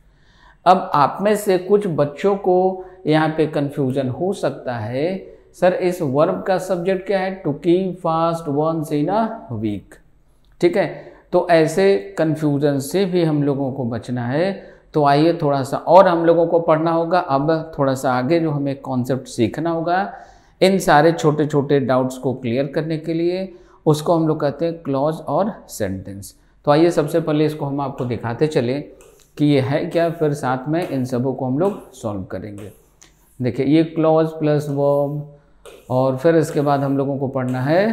अब आप में से कुछ बच्चों को यहाँ पे कंफ्यूजन हो सकता है सर, इस वर्ब का सब्जेक्ट क्या है? To keep fast once in a week ठीक है? तो ऐसे कन्फ्यूज़न से भी हम लोगों को बचना है। तो आइए थोड़ा सा और हम लोगों को पढ़ना होगा। अब थोड़ा सा आगे जो हमें कॉन्सेप्ट सीखना होगा, इन सारे छोटे छोटे डाउट्स को क्लियर करने के लिए उसको हम लोग कहते हैं क्लॉज और सेंटेंस तो आइए सबसे पहले इसको हम आपको दिखाते चले कि ये है क्या, फिर साथ में इन सबों को हम लोग सॉल्व करेंगे। देखिए, ये क्लॉज प्लस वर्ब और फिर इसके बाद हम लोगों को पढ़ना है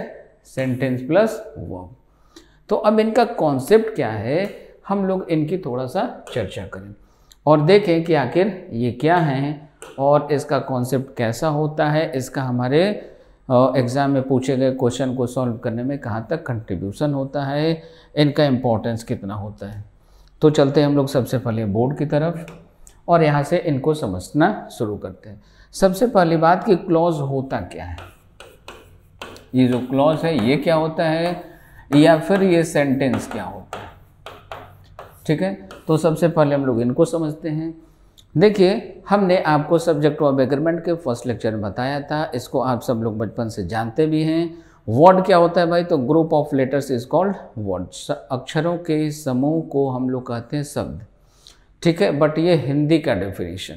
सेंटेंस प्लस वर्ब तो अब इनका कॉन्सेप्ट क्या है? हम लोग इनकी थोड़ा सा चर्चा करें। और देखें कि आखिर ये क्या हैं और इसका कॉन्सेप्ट कैसा होता है। इसका हमारे एग्ज़ाम में पूछे गए क्वेश्चन को सॉल्व करने में कहाँ तक कंट्रीब्यूशन होता है? इनका इम्पोर्टेंस कितना होता है? तो चलते हैं हम लोग सबसे पहले बोर्ड की तरफ़ और यहाँ से इनको समझना शुरू करते हैं। सबसे पहली बात कि क्लॉज होता क्या है? ये जो क्लॉज है, ये क्या होता है? या फिर ये सेंटेंस क्या होता है? ठीक है? तो सबसे पहले हम लोग इनको समझते हैं। देखिए, हमने आपको सब्जेक्ट ऑफ़ एग्रीमेंट के फ़र्स्ट लेक्चर में बताया था। इसको आप सब लोग बचपन से जानते भी हैं। वर्ड क्या होता है भाई? तो group of letters is called word अक्षरों के समूह को हम लोग कहते हैं शब्द। ठीक है? बट ये हिंदी का डेफिनेशन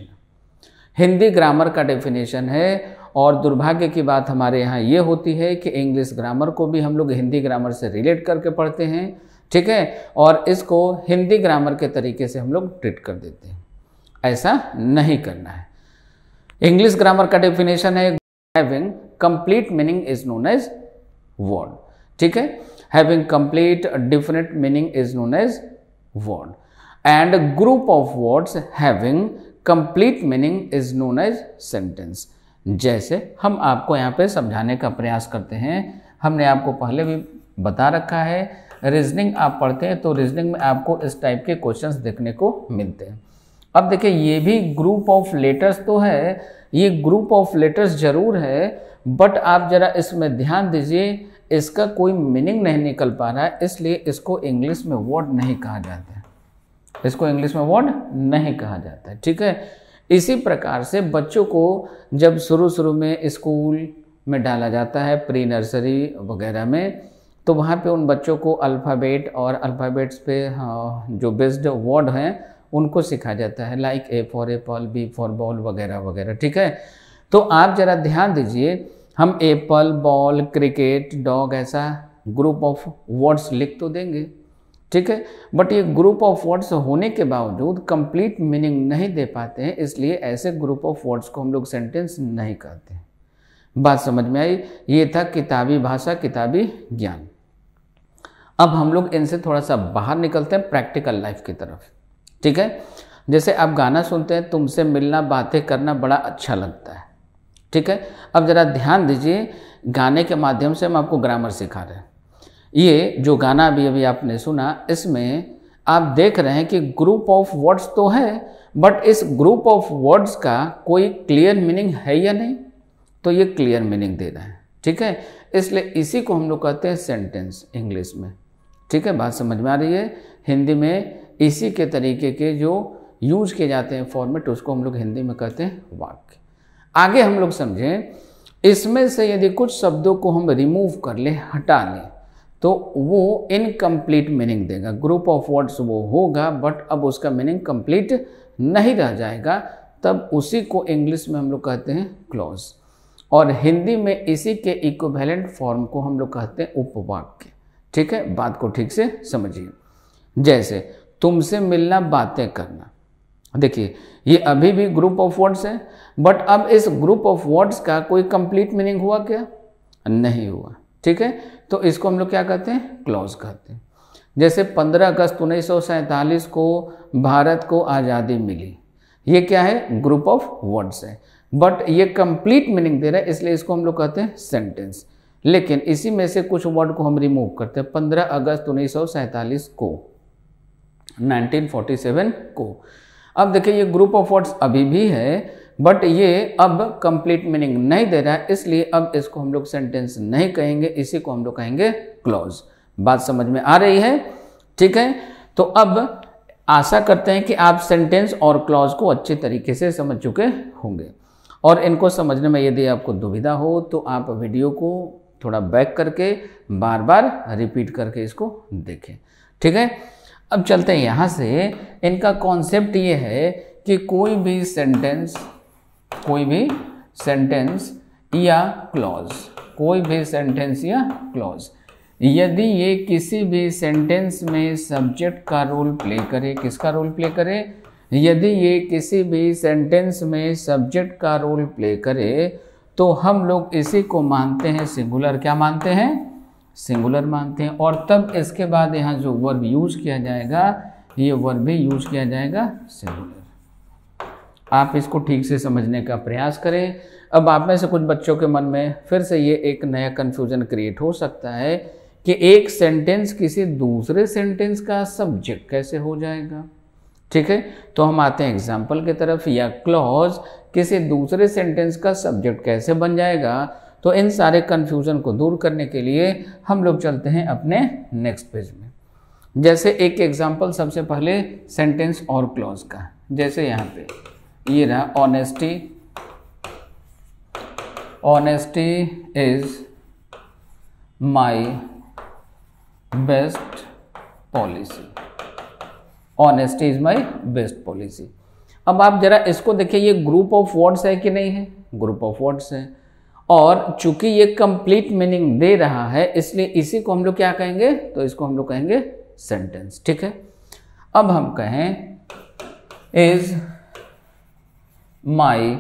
हिंदी ग्रामर का डेफिनेशन है, और दुर्भाग्य की बात हमारे यहाँ ये होती है कि इंग्लिश ग्रामर को भी हम लोग हिंदी ग्रामर से रिलेट करके पढ़ते हैं, ठीक है? और इसको हिंदी ग्रामर के तरीके से हम लोग ट्रीट कर देते हैं। ऐसा नहीं करना है। इंग्लिश ग्रामर का डेफिनेशन है having complete meaning is known as word ठीक है? Having complete different meaning is known as word and group of words having complete meaning is known as sentence जैसे हम आपको यहाँ पे समझाने का प्रयास करते हैं। हमने आपको पहले भी बता रखा है रीजनिंग आप पढ़ते हैं तो रीजनिंग में आपको इस टाइप के क्वेश्चंस देखने को मिलते हैं। अब देखिए, ये भी ग्रुप ऑफ़ लेटर्स तो है, ये ग्रुप ऑफ़ लेटर्स ज़रूर है बट आप ज़रा इसमें ध्यान दीजिए, इसका कोई मीनिंग नहीं निकल पा रहा है, इसलिए इसको इंग्लिश में वर्ड नहीं कहा जाता है। इसको इंग्लिश में वर्ड नहीं कहा जाता है ठीक है? इसी प्रकार से बच्चों को जब शुरू शुरू में स्कूल में डाला जाता है प्री नर्सरी वगैरह में तो वहाँ पे उन बच्चों को अल्फ़ाबेट और अल्फ़ाबेट्स पे हाँ, जो बेस्ड वर्ड हैं उनको सिखाया जाता है like A for apple B for ball वगैरह वगैरह ठीक है? तो आप ज़रा ध्यान दीजिए हम एप्पल बॉल क्रिकेट डॉग ऐसा ग्रुप ऑफ़ वर्ड्स लिख तो देंगे। ठीक है? बट ये ग्रुप ऑफ़ वर्ड्स होने के बावजूद कंप्लीट मीनिंग नहीं दे पाते हैं, इसलिए ऐसे ग्रुप ऑफ़ वर्ड्स को हम लोग सेंटेंस नहीं कहते बात समझ में आई? ये था किताबी भाषा, किताबी ज्ञान। अब हम लोग इनसे थोड़ा सा बाहर निकलते हैं प्रैक्टिकल लाइफ की तरफ़। ठीक है? जैसे आप गाना सुनते हैं, तुमसे मिलना, बातें करना बड़ा अच्छा लगता है। ठीक है? अब ज़रा ध्यान दीजिए, गाने के माध्यम से हम आपको ग्रामर सिखा रहे हैं। ये जो गाना अभी अभी आपने सुना, इसमें आप देख रहे हैं कि ग्रुप ऑफ़ वर्ड्स तो है बट इस ग्रुप ऑफ़ वर्ड्स का कोई क्लियर मीनिंग है या नहीं? तो ये क्लियर मीनिंग दे रहा है, ठीक है? इसलिए इसी को हम लोग कहते हैं सेंटेंस इंग्लिश में, ठीक है? बात समझ में आ रही है? हिंदी में इसी के तरीके के जो यूज़ किए जाते हैं फॉर्मेट उसको हम लोग हिंदी में कहते हैं वाक्य। आगे हम लोग समझें, इसमें से यदि कुछ शब्दों को हम रिमूव कर लें, हटा लें तो वो इनकम्प्लीट मीनिंग देगा। ग्रुप ऑफ़ वर्ड्स वो होगा बट अब उसका मीनिंग कंप्लीट नहीं रह जाएगा। तब उसी को इंग्लिश में हम लोग कहते हैं क्लॉज और हिंदी में इसी के इक्विवेलेंट फॉर्म को हम लोग कहते हैं उपवाक्य। ठीक है? बात को ठीक से समझिए। जैसे, तुमसे मिलना बातें करना। देखिए, ये अभी भी ग्रुप ऑफ़ वर्ड्स है बट अब इस ग्रुप ऑफ़ वर्ड्स का कोई कंप्लीट मीनिंग हुआ क्या? नहीं हुआ। ठीक है? तो इसको हम लोग क्या कहते हैं? क्लॉज कहते हैं। जैसे 15 अगस्त उन्नीस सौ सैंतालीस को भारत को आज़ादी मिली। ये क्या है? ग्रुप ऑफ़ वर्ड्स है। बट ये कंप्लीट मीनिंग दे रहा है, इसलिए इसको हम लोग कहते हैं सेंटेंस लेकिन इसी में से कुछ वर्ड को हम रिमूव करते हैं। 15 अगस्त उन्नीस को 1947 को। अब देखिए, ये ग्रुप ऑफ़ वर्ड्स अभी भी है बट ये अब कंप्लीट मीनिंग नहीं दे रहा है, इसलिए अब इसको हम लोग सेंटेंस नहीं कहेंगे, इसी को हम लोग कहेंगे क्लॉज बात समझ में आ रही है? ठीक है? तो अब आशा करते हैं कि आप सेंटेंस और क्लॉज को अच्छे तरीके से समझ चुके होंगे। और इनको समझने में यदि आपको दुविधा हो तो आप वीडियो को थोड़ा बैक करके बार बार रिपीट करके इसको देखें। ठीक है? अब चलते हैं यहाँ से। इनका कॉन्सेप्ट ये है कि कोई भी सेंटेंस कोई भी सेंटेंस या क्लॉज कोई भी सेंटेंस या क्लॉज यदि ये किसी भी सेंटेंस में सब्जेक्ट का रोल प्ले करे, किसका रोल प्ले करे? यदि ये किसी भी सेंटेंस में सब्जेक्ट का रोल प्ले करे तो हम लोग इसी को मानते हैं सिंगुलर क्या मानते हैं? सिंगुलर मानते हैं। और तब इसके बाद यहाँ जो वर्ब यूज़ किया जाएगा, ये वर्ब भी यूज़ किया जाएगा सिंगुलर आप इसको ठीक से समझने का प्रयास करें। अब आप में से कुछ बच्चों के मन में फिर से ये एक नया कन्फ्यूज़न क्रिएट हो सकता है कि एक सेंटेंस किसी दूसरे सेंटेंस का सब्जेक्ट कैसे हो जाएगा। ठीक है? तो हम आते हैं एग्ज़ाम्पल की तरफ़, या क्लॉज किसी दूसरे सेंटेंस का सब्जेक्ट कैसे बन जाएगा। तो इन सारे कन्फ्यूज़न को दूर करने के लिए हम लोग चलते हैं अपने नेक्स्ट पेज में। जैसे एक एग्ज़ाम्पल सबसे पहले सेंटेंस और क्लॉज का, जैसे यहाँ पे। ये रहा honesty honesty is my best policy honesty is my best policy अब आप जरा इसको देखिए, ये ग्रुप ऑफ़ वर्ड्स है कि नहीं है? ग्रुप ऑफ़ वर्ड्स है। और चूँकि ये कंप्लीट मीनिंग दे रहा है, इसलिए इसी को हम लोग क्या कहेंगे? तो इसको हम लोग कहेंगे सेंटेंस ठीक है? अब हम कहें इज़ my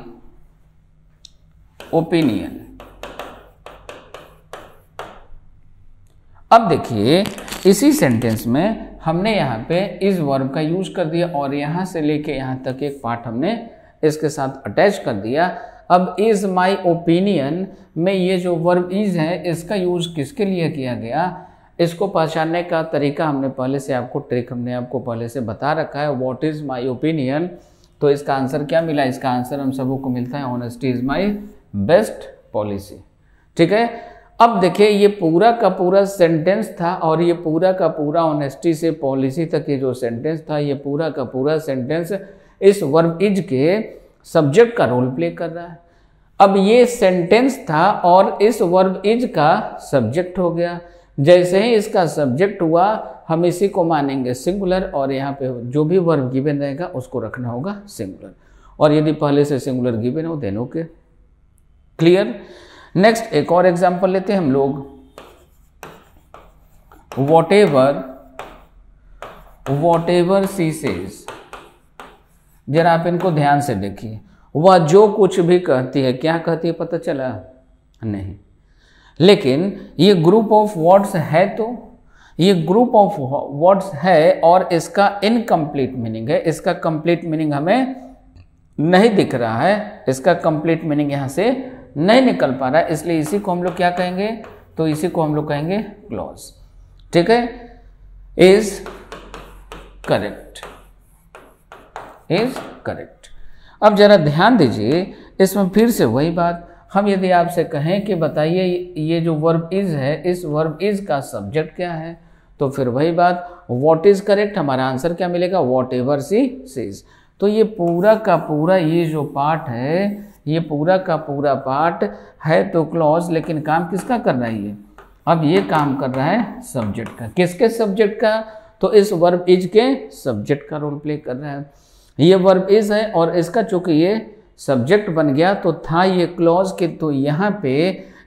opinion. अब देखिए, इसी सेंटेंस में हमने यहाँ पे इस वर्ब का यूज़ कर दिया और यहाँ से लेके यहाँ तक एक पार्ट हमने इसके साथ अटैच कर दिया। अब इज़ माई ओपिनियन में ये जो वर्ब इज़ है, इसका यूज़ किसके लिए किया गया? इसको पहचानने का तरीका हमने पहले से आपको ट्रिक हमने आपको पहले से बता रखा है। वॉट इज़ माई ओपिनियन तो इसका आंसर क्या मिला? इसका आंसर हम सबों को मिलता है honesty is my best policy ठीक है? अब देखिए, ये पूरा का पूरा सेंटेंस था और ये पूरा का पूरा ऑनेस्टी से पॉलिसी तक ये जो सेंटेंस था, ये पूरा का पूरा सेंटेंस इस वर्ब इज़ के सब्जेक्ट का रोल प्ले कर रहा है। अब ये सेंटेंस था और इस वर्ब इज़ का सब्जेक्ट हो गया। जैसे ही इसका सब्जेक्ट हुआ, हम इसी को मानेंगे सिंगुलर और यहाँ पे जो भी वर्ब गिवन रहेगा, उसको रखना होगा सिंगुलर और यदि पहले से सिंगुलर गिवन हो देन ओके क्लियर नेक्स्ट एक और एग्जांपल लेते हैं हम लोग. Whatever whatever she says जरा आप इनको ध्यान से देखिए. वह जो कुछ भी कहती है, क्या कहती है पता चला? नहीं. लेकिन ये ग्रुप ऑफ़ वर्ड्स है तो ये ग्रुप ऑफ़ वर्ड्स है और इसका इनकम्प्लीट मीनिंग है। इसका कंप्लीट मीनिंग हमें नहीं दिख रहा है। इसका कंप्लीट मीनिंग यहाँ से नहीं निकल पा रहा है। इसलिए इसी को हम लोग क्या कहेंगे? तो इसी को हम लोग कहेंगे क्लॉज ठीक है? इज़ करेक्ट इज़ करेक्ट अब जरा ध्यान दीजिए, इसमें फिर से वही बात। हम यदि आपसे कहें कि बताइए ये जो वर्ब इज़ है, इस वर्ब इज़ का सब्जेक्ट क्या है? तो फिर वही बात वॉट इज़ करेक्ट हमारा आंसर क्या मिलेगा? वॉट एवर सी सीज तो ये पूरा का पूरा ये जो पार्ट है, ये पूरा का पूरा पार्ट है तो क्लॉज लेकिन काम किसका कर रहा है ये? अब ये काम कर रहा है सब्जेक्ट का। किसके सब्जेक्ट का? तो इस वर्ब इज़ के सब्जेक्ट का रोल प्ले कर रहा है। ये वर्ब इज़ है और इसका चूँकि ये सब्जेक्ट बन गया तो था ये क्लॉज के तो यहाँ पे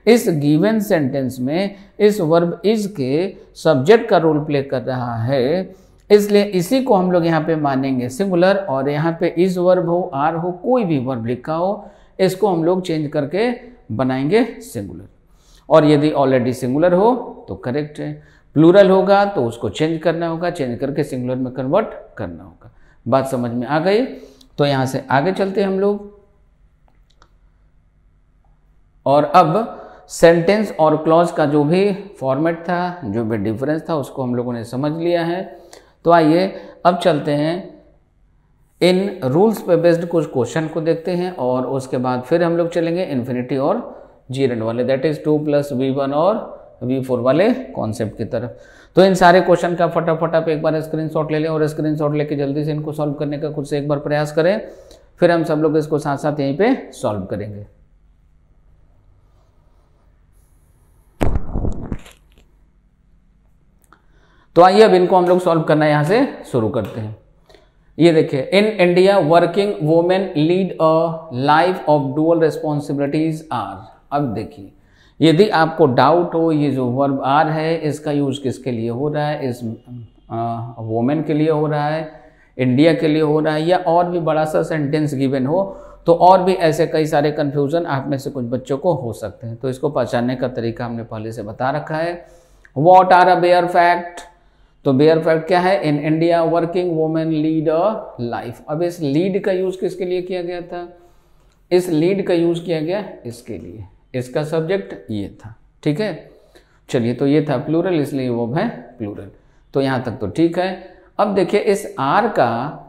इस गिवन सेंटेंस में इस वर्ब इज़ के सब्जेक्ट का रोल प्ले कर रहा है। इसलिए इसी को हम लोग यहाँ पे मानेंगे सिंगुलर और यहाँ पे इज़ वर्ब हो आर हो, कोई भी वर्ब लिखा हो, इसको हम लोग चेंज करके बनाएँगे सिंगुलर और यदि ऑलरेडी सिंगुलर हो तो करेक्ट है। प्लूरल होगा तो उसको चेंज करना होगा चेंज करके सिंगुलर में कन्वर्ट करना होगा। बात समझ में आ गई? तो यहाँ से आगे चलते हम लोग। और अब सेंटेंस और क्लॉज का जो भी फॉर्मेट था, जो भी डिफरेंस था, उसको हम लोगों ने समझ लिया है। तो आइए अब चलते हैं। इन रूल्स पे बेस्ड कुछ क्वेश्चन को देखते हैं और उसके बाद फिर हम लोग चलेंगे इन्फिनिटी और जीरेंड वाले। That is to plus V one और वी फोर वाले कॉन्सेप्ट की तरफ़। तो इन सारे क्वेश्चन का फटाफट आप एक बार स्क्रीनशॉट ले लें और स्क्रीनशॉट लेके जल्दी से इनको सॉल्व करने का खुद से एक बार प्रयास करें। फिर हम सब लोग इसको साथ साथ यहीं पे सॉल्व करेंगे। तो आइए अब इनको हम लोग सॉल्व करना यहाँ से शुरू करते हैं। ये देखिए in India working women lead a life of dual responsibilities are अब देखिए, यदि आपको डाउट हो, ये जो वर्ब आर है, इसका यूज़ किसके लिए हो रहा है? इस वोमेन के लिए हो रहा है इंडिया के लिए हो रहा है, या और भी बड़ा सा सेंटेंस गिवन हो तो और भी ऐसे कई सारे कन्फ्यूज़न आप में से कुछ बच्चों को हो सकते हैं। तो इसको पहचानने का तरीका हमने पहले से बता रखा है। What are a bare fact तो बेयर फैक्ट क्या है? In India working women lead a life अब इस लीड का यूज़ किसके लिए किया गया था? इस लीड का यूज़ किया गया इसके लिए। इसका सब्जेक्ट ये था। ठीक है? चलिए तो ये था प्लूरल इसलिए वो है प्लूरल तो यहाँ तक तो ठीक है। अब देखिए, इस आर का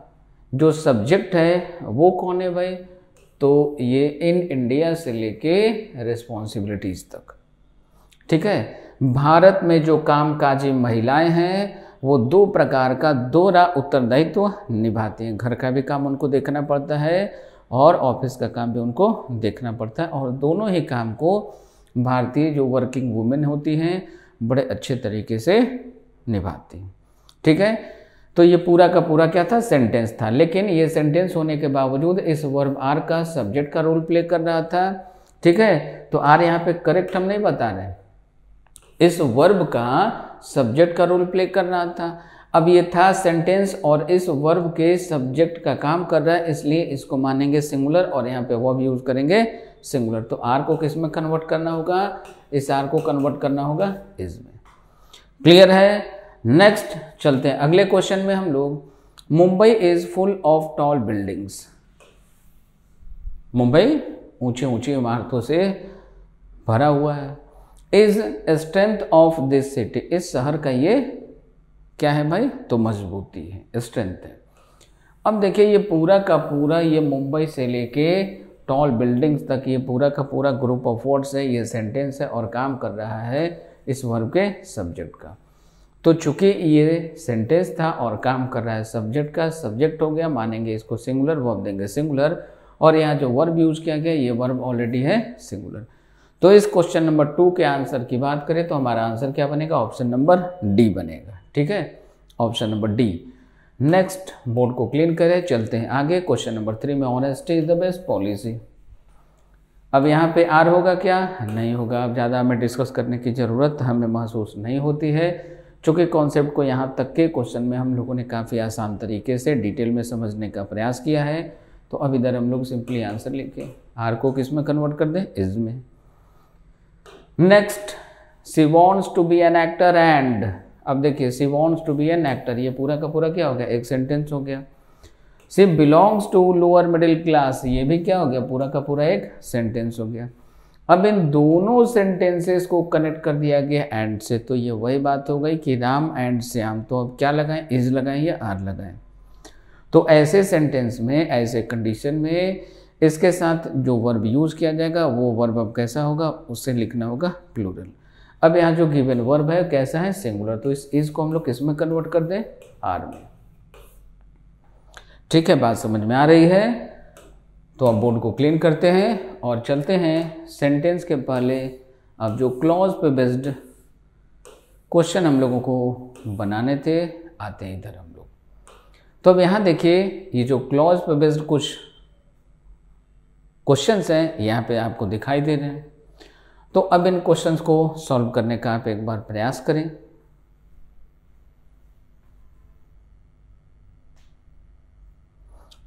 जो सब्जेक्ट है, वो कौन है भाई? तो ये इन इंडिया से लेके रिस्पॉन्सिबिलिटीज तक। ठीक है? भारत में जो कामकाजी महिलाएँ हैं वो दो प्रकार का दोहरा उत्तरदायित्व निभाते हैं। घर का भी काम उनको देखना पड़ता है और ऑफ़िस का काम भी उनको देखना पड़ता है। और दोनों ही काम को भारतीय जो वर्किंग वुमेन होती हैं, बड़े अच्छे तरीके से निभाती हैं। ठीक है? तो ये पूरा का पूरा क्या था? सेंटेंस था। लेकिन ये सेंटेंस होने के बावजूद इस वर्ब आर का सब्जेक्ट का रोल प्ले कर रहा था। ठीक है? तो आर यहाँ पे करेक्ट हम नहीं बता रहे। इस वर्ब का सब्जेक्ट का रोल प्ले कर रहा था। अब ये था सेंटेंस और इस वर्ब के सब्जेक्ट का काम कर रहा है, इसलिए इसको मानेंगे सिंगुलर और यहाँ पे वर्ब यूज़ करेंगे सिंगुलर तो आर को किसमें कन्वर्ट करना होगा? इस आर को कन्वर्ट करना होगा इस में। क्लियर है? नेक्स्ट चलते हैं। अगले क्वेश्चन में हम लोग Mumbai is full of tall buildings Mumbai ऊँचे ऊँची इमारतों से भरा हुआ है। Is strength of this city. इस शहर का ये क्या है भाई? तो मजबूती है, स्ट्रेंथ है। अब देखिए, ये पूरा का पूरा ये मुंबई से लेके टॉल बिल्डिंग्स तक ये पूरा का पूरा ग्रुप ऑफ़ वर्ड्स है, ये सेंटेंस है और काम कर रहा है इस वर्ब के सब्जेक्ट का। तो चूँकि ये सेंटेंस था और काम कर रहा है सब्जेक्ट का सब्जेक्ट हो गया, मानेंगे इसको सिंगुलर वर्ब देंगे सिंगुलर और यहाँ जो वर्ब यूज़ किया गया, ये वर्ब ऑलरेडी है सिंगुलर तो इस क्वेश्चन नंबर टू के आंसर की बात करें तो हमारा आंसर क्या बनेगा? ऑप्शन नंबर डी बनेगा। ठीक है? Option number D. Next board को क्लीन करें, चलते हैं आगे। क्वेश्चन नंबर थ्री में honesty is the best policy. अब यहाँ पे आर होगा क्या? नहीं होगा। अब ज़्यादा हमें डिस्कस करने की ज़रूरत हमें महसूस नहीं होती है। चूँकि कॉन्सेप्ट को यहाँ तक के क्वेश्चन में हम लोगों ने काफ़ी आसान तरीके से डिटेल में समझने का प्रयास किया है। तो अब इधर हम लोग सिंपली आंसर लिखें। आर को किसमें कन्वर्ट कर दें? इज़ में। Next she wants to be an actor and अब देखिए she wants to be an actor ये पूरा का पूरा क्या हो गया? एक सेंटेंस हो गया। She belongs to lower middle class ये भी क्या हो गया? पूरा का पूरा एक सेंटेंस हो गया। अब इन दोनों सेंटेंसेस को कनेक्ट कर दिया गया एंड से तो ये वही बात हो गई कि राम एंड श्याम तो अब क्या लगाएँ? इज़ लगाएँ या आर लगाएँ? तो ऐसे सेंटेंस में, ऐसे कंडीशन में इसके साथ जो वर्ब यूज़ किया जाएगा, वो वर्ब अब कैसा होगा? उससे लिखना होगा प्लूरल अब यहाँ जो गिवन वर्ब है, कैसा है? सिंगुलर तो इस इज़ को हम लोग किसमें कन्वर्ट कर दें? आर में. ठीक है, बात समझ में आ रही है? तो अब बोर्ड को क्लीन करते हैं और चलते हैं सेंटेंस के पहले. अब जो क्लॉज पे बेस्ड क्वेश्चन हम लोगों को बनाने थे, आते हैं इधर हम लोग. तो अब यहाँ देखिए, ये जो क्लॉज पे बेस्ड कुछ क्वेश्चंस हैं, यहाँ पे आपको दिखाई दे रहे हैं। तो अब इन क्वेश्चंस को सॉल्व करने का आप एक बार प्रयास करें।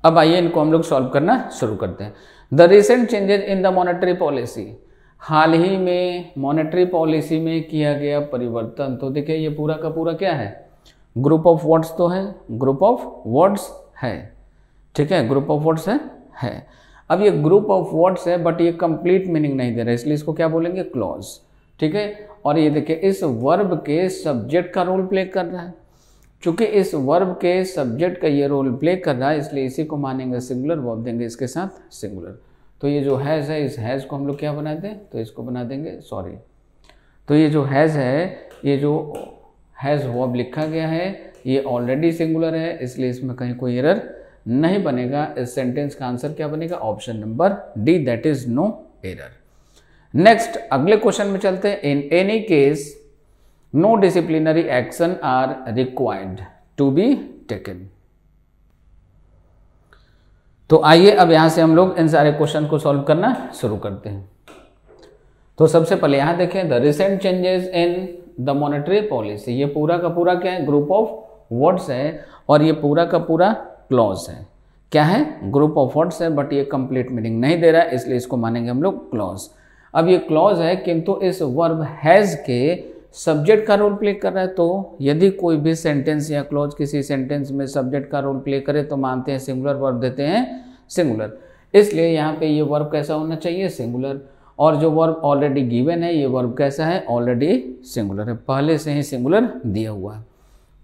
अब आइए इनको हम लोग सॉल्व करना शुरू करते हैं। The recent changes in the monetary policy हाल ही में मॉनेटरी पॉलिसी में किया गया परिवर्तन। तो देखिए, ये पूरा का पूरा क्या है? ग्रुप ऑफ़ वर्ड्स तो है ग्रुप ऑफ़ वर्ड्स है। ठीक है ग्रुप ऑफ़ वर्ड्स है है। अब ये ग्रुप ऑफ़ वर्ड्स है बट ये कंप्लीट मीनिंग नहीं दे रहा इसलिए इसको क्या बोलेंगे? क्लॉज ठीक है? और ये देखिए, इस वर्ब के सब्जेक्ट का रोल प्ले कर रहा है। चूँकि इस वर्ब के सब्जेक्ट का ये रोल प्ले कर रहा है, इसलिए इसी को मानेंगे सिंगुलर वर्ब देंगे इसके साथ सिंगुलर तो ये जो हैज़ है, इस हैज़ को हम लोग क्या बना दें? तो इसको बना देंगे सॉरी तो ये जो हैज़ है, ये जो हैज़ वर्ब लिखा गया है, ये ऑलरेडी सिंगुलर है, इसलिए इसमें कहीं कोई एरर नहीं बनेगा, इस सेंटेंस का आंसर क्या बनेगा? Option number D that is no error next अगले क्वेश्चन में चलते हैं। In any case no disciplinary action are required to be taken तो आइए अब यहाँ से हम लोग इन सारे क्वेश्चन को सॉल्व करना शुरू करते हैं। तो सबसे पहले यहाँ देखें the recent changes in the monetary policy ये पूरा का पूरा क्या है? ग्रुप ऑफ़ वर्ड्स है और ये पूरा का पूरा क्लॉज है। क्या है? ग्रुप ऑफ़ वर्ड्स है बट ये कंप्लीट मीनिंग नहीं दे रहा है इसलिए इसको मानेंगे हम लोग क्लॉज अब ये क्लॉज है, किंतु इस वर्ब हैज़ के सब्जेक्ट का रोल प्ले कर रहा है तो यदि कोई भी सेंटेंस या क्लॉज किसी सेंटेंस में सब्जेक्ट का रोल प्ले करे तो मानते हैं सिंगुलर वर्ब देते हैं सिंगुलर इसलिए यहाँ पे ये वर्ब कैसा होना चाहिए? सिंगुलर और जो वर्ब ऑलरेडी गिवन है, ये वर्ब कैसा है? ऑलरेडी सिंगुलर है। पहले से ही सिंगुलर दिया हुआ है।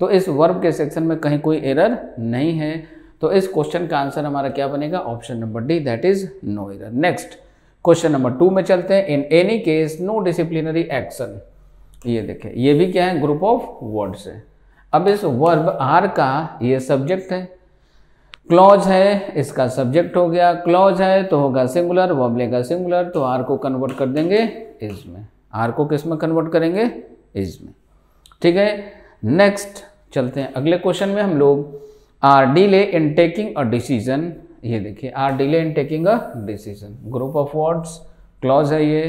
तो इस वर्ब के सेक्शन में कहीं कोई एरर नहीं है। तो इस क्वेश्चन का आंसर हमारा क्या बनेगा? Option number D that is no error next question number two में चलते हैं। In any case no disciplinary action ये देखें, ये भी क्या है? ग्रुप ऑफ़ वर्ड्स है। अब इस वर्ब आर का ये सब्जेक्ट है। क्लॉज है, इसका सब्जेक्ट हो गया। क्लॉज है तो होगा सिंगुलर वर्ब लेगा सिंगुलर तो आर को कन्वर्ट कर देंगे इज़ में। आर को किसमें कन्वर्ट करेंगे? इज़ में। ठीक है? नेक्स्ट चलते हैं। अगले क्वेश्चन में हम लोग are delay in taking a decision ये देखिए are delay in taking a decision group of words clause है ये।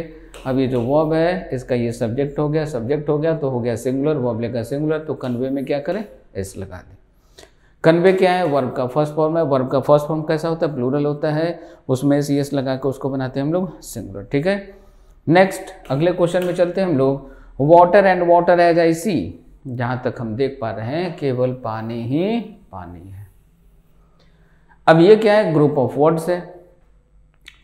अब ये जो वर्ब है, इसका ये सब्जेक्ट हो गया सब्जेक्ट हो गया तो हो गया सिंगुलर वर्ब लेगा सिंगुलर तो कन्वे में क्या करें? एस लगा दें। कन्वे क्या है? वर्ब का फ़र्स्ट फॉर्म है। वर्ब का फ़र्स्ट फॉर्म कैसा होता है? प्लूरल होता है। उसमें सी एस लगा के उसको बनाते हैं हम लोग सिंगुलर ठीक है? नेक्स्ट अगले क्वेश्चन में चलते हैं हम लोग। Water and water as I see जहाँ तक हम देख पा रहे हैं, केवल पानी ही पानी है। अब ये क्या है? ग्रुप ऑफ़ वर्ड्स है।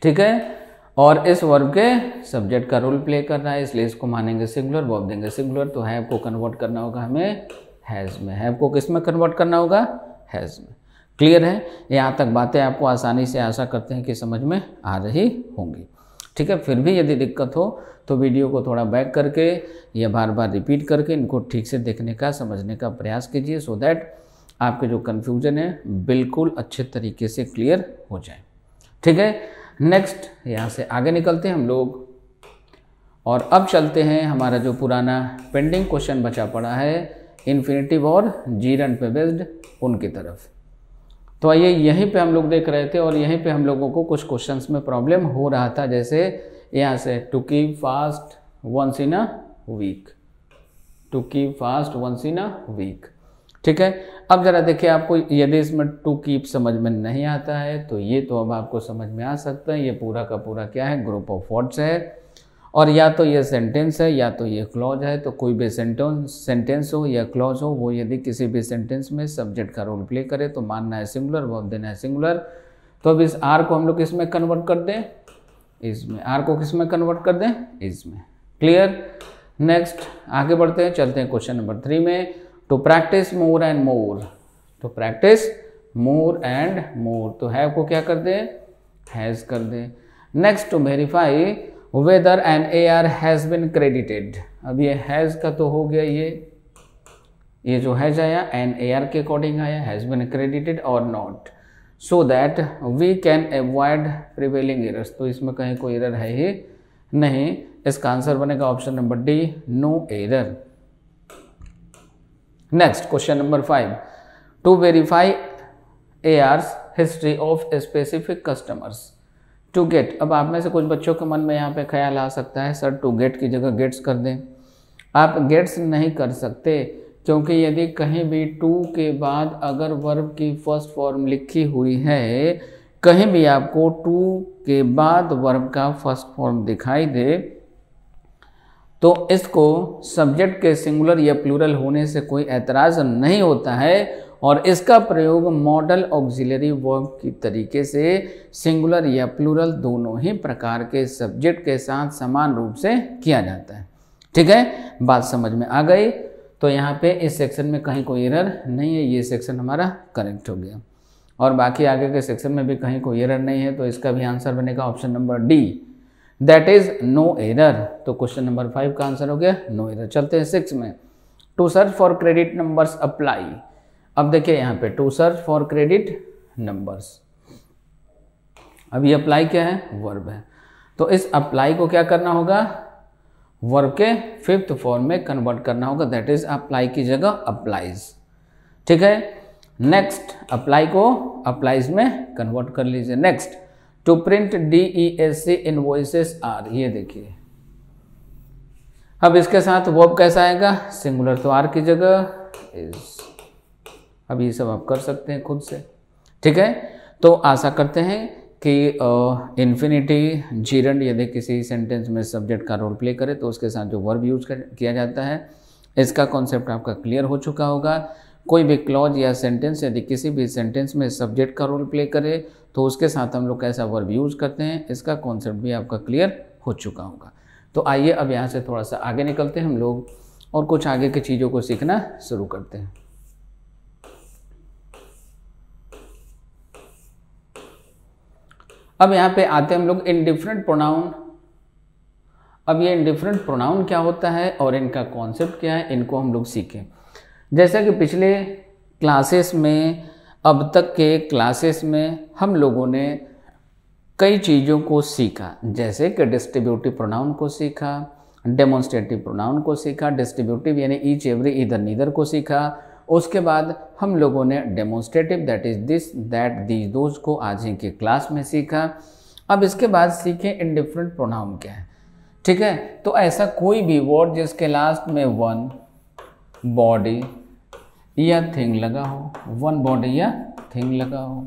ठीक है? और इस वर्ब के सब्जेक्ट का रोल प्ले कर रहा है, इसलिए इसको मानेंगे सिंगुलर वर्ब देंगे सिंगुलर तो हैव को कन्वर्ट करना होगा हमें हैज़ में। हैव को किसमें कन्वर्ट करना होगा? हैज़ में। क्लियर है? यहाँ तक बातें आपको आसानी से आशा करते हैं कि समझ में आ रही होंगी। ठीक है? फिर भी यदि दिक्कत हो तो वीडियो को थोड़ा बैक करके या बार बार रिपीट करके इनको ठीक से देखने का, समझने का प्रयास कीजिए सो दैट आपके जो कन्फ्यूज़न है, बिल्कुल अच्छे तरीके से क्लियर हो जाए। ठीक है? नेक्स्ट यहाँ से आगे निकलते हैं हम लोग। और अब चलते हैं हमारा जो पुराना पेंडिंग क्वेश्चन बचा पड़ा है इन्फिनेटिव और जीरन पे बेस्ड उनकी तरफ़। तो आइए, यहीं पे हम लोग देख रहे थे और यहीं पे हम लोगों को कुछ क्वेश्चंस में प्रॉब्लम हो रहा था, जैसे यहाँ से to keep fast once in a week to keep fast once in a week ठीक है? अब ज़रा देखिए, आपको यदि इसमें टू कीप समझ में नहीं आता है तो ये तो अब आपको समझ में आ सकता है। ये पूरा का पूरा क्या है? ग्रुप ऑफ़ वर्ड्स है। और या तो ये सेंटेंस है, या तो ये क्लॉज है तो कोई भी सेंटेंस सेंटेंस हो या क्लॉज हो, वो यदि किसी भी सेंटेंस में सब्जेक्ट का रोल प्ले करे तो मानना है सिंगुलर वर्ब देना है सिंगुलर तो अब इस आर को हम लोग किसमें कन्वर्ट कर दें? इसमें। आर को किसमें कन्वर्ट कर दें? इसमें। क्लियर नेक्स्ट आगे बढ़ते हैं, चलते हैं क्वेश्चन नंबर थ्री में। To practise more and more to practise more and more तो हैव को क्या कर दे? हैज़ कर दे. Next to verify whether N A R has been credited अब ये हैज़ का तो हो गया ये. ये जो हैज़ आया एन ए आर के अकॉर्डिंग आया हैज़ बिन क्रेडिटेड और not so that we can avoid prevailing errors तो इसमें कहीं कोई एरर है ही नहीं. इसका आंसर बनेगा option number D no error next question number five to verify A R's history of specific customers to get अब आप में से कुछ बच्चों के मन में यहाँ पे ख्याल आ सकता है, सर टू गेट की जगह गेट्स कर दें। आप गेट्स नहीं कर सकते, क्योंकि यदि कहीं भी टू के बाद अगर वर्ब की फ़र्स्ट फॉर्म लिखी हुई है, कहीं भी आपको टू के बाद वर्ब का फ़र्स्ट फॉर्म दिखाई दे तो इसको सब्जेक्ट के सिंगुलर या प्लूरल होने से कोई एतराज़ नहीं होता है और इसका प्रयोग मॉडल ऑक्सिलरी वर्ब की तरीके से सिंगुलर या प्लूरल दोनों ही प्रकार के सब्जेक्ट के साथ समान रूप से किया जाता है। ठीक है? बात समझ में आ गई? तो यहाँ पे इस सेक्शन में कहीं कोई एरर नहीं है, ये सेक्शन हमारा करेक्ट हो गया। और बाकी आगे के सेक्शन में भी कहीं कोई एरर नहीं है तो इसका भी आंसर बनेगा option number D that is no error तो क्वेश्चन नंबर फाइव का आंसर हो गया. नो एरर चलते हैं सिक्स में. To search for credit numbers apply अब देखिए यहाँ पे to search for credit numbers ये अप्लाई क्या है? वर्ब है. तो इस अप्लाई को क्या करना होगा? वर्ब के फिफ्थ फॉर्म में कन्वर्ट करना होगा. दैट इज़ अप्लाई की जगह अप्लाइज ठीक है? नेक्स्ट अप्लाई को अप्लाइज में कन्वर्ट कर लीजिए. Next to print D E S C invoices are ये देखिए। अब इसके साथ वर्ब कैसा आएगा? सिंगुलर तो आर की जगह। इज़ अब ये सब आप कर सकते हैं खुद से। ठीक है? तो आशा करते हैं कि इन्फिनिटी जीरंड यदि किसी सेंटेंस में सब्जेक्ट का रोल प्ले करे तो उसके साथ जो वर्ब यूज़ कर, किया जाता है, इसका कॉन्सेप्ट आपका क्लियर हो चुका होगा। कोई भी क्लॉज या सेंटेंस यदि किसी भी सेंटेंस में सब्जेक्ट का रोल प्ले करे तो उसके साथ हम लोग कैसा वर्ब यूज़ करते हैं। इसका कॉन्सेप्ट भी आपका क्लियर हो चुका होगा। तो आइए अब यहाँ से थोड़ा सा आगे निकलते हैं हम लोग और कुछ आगे की चीज़ों को सीखना शुरू करते हैं। अब यहाँ पे आते हैं हम लोग इनडिफरेंट प्रोनाउन अब ये इनडिफरेंट प्रोनाउन क्या होता है और इनका कॉन्सेप्ट क्या है, इनको हम लोग सीखें। जैसा कि पिछले क्लासेस में अब तक के क्लासेस में हम लोगों ने कई चीज़ों को सीखा, जैसे कि डिस्ट्रीब्यूटिव प्रोनाउन को सीखा डेमोन्स्ट्रेटिव प्रोनाउन को सीखा डिस्ट्रीब्यूटिव यानी ईच एवरी इधर नीदर को सीखा। उसके बाद हम लोगों ने demonstrative that is this that these those को आज ही के क्लास में सीखा। अब इसके बाद सीखें इनडिफरेंट प्रोनाउन क्या है? ठीक है? तो ऐसा कोई भी वर्ड जिसके लास्ट में वन बॉडी या थिंग लगा हो वन बॉडी या थिंग लगा हो।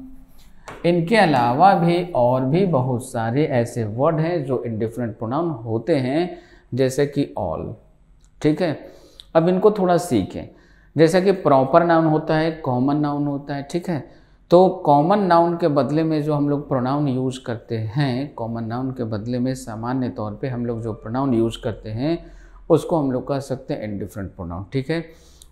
इनके अलावा भी और भी बहुत सारे ऐसे वर्ड हैं जो इनडिफरेंट प्रोनाउन होते हैं, जैसे कि ऑल ठीक है? अब इनको थोड़ा सीखें। जैसा कि प्रॉपर नाउन होता है कॉमन नाउन होता है, ठीक है? तो कॉमन नाउन के बदले में जो हम लोग प्रोनाउन यूज़ करते हैं कॉमन नाउन के बदले में सामान्य तौर पे हम लोग जो प्रोनाउन यूज़ करते हैं, उसको हम लोग कह सकते हैं इनडिफरेंट प्रोनाउन ठीक है?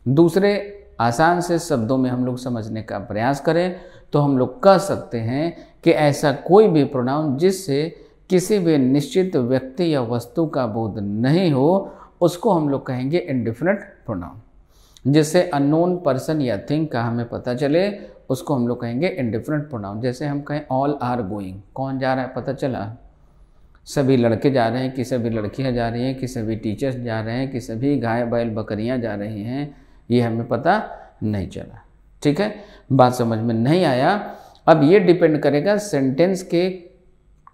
दूसरे आसान से शब्दों में हम लोग समझने का प्रयास करें तो हम लोग कह सकते हैं कि ऐसा कोई भी प्रोनाउन जिससे किसी भी निश्चित व्यक्ति या वस्तु का बोध नहीं हो, उसको हम लोग कहेंगे इनडिफरेंट प्रोनाउन जिससे अननोन पर्सन या थिंग का हमें पता चले, उसको हम लोग कहेंगे इनडिफरेंट प्रोनाउन जैसे हम कहें ऑल आर गोइंग कौन जा रहा है? पता चला? सभी लड़के जा रहे हैं कि सभी लड़कियाँ जा रही हैं, कि सभी टीचर्स जा रहे हैं, कि सभी गाय बैल बकरियाँ जा रही हैं। ये हमें पता नहीं चला। ठीक है? बात समझ में नहीं आया। अब ये डिपेंड करेगा सेंटेंस के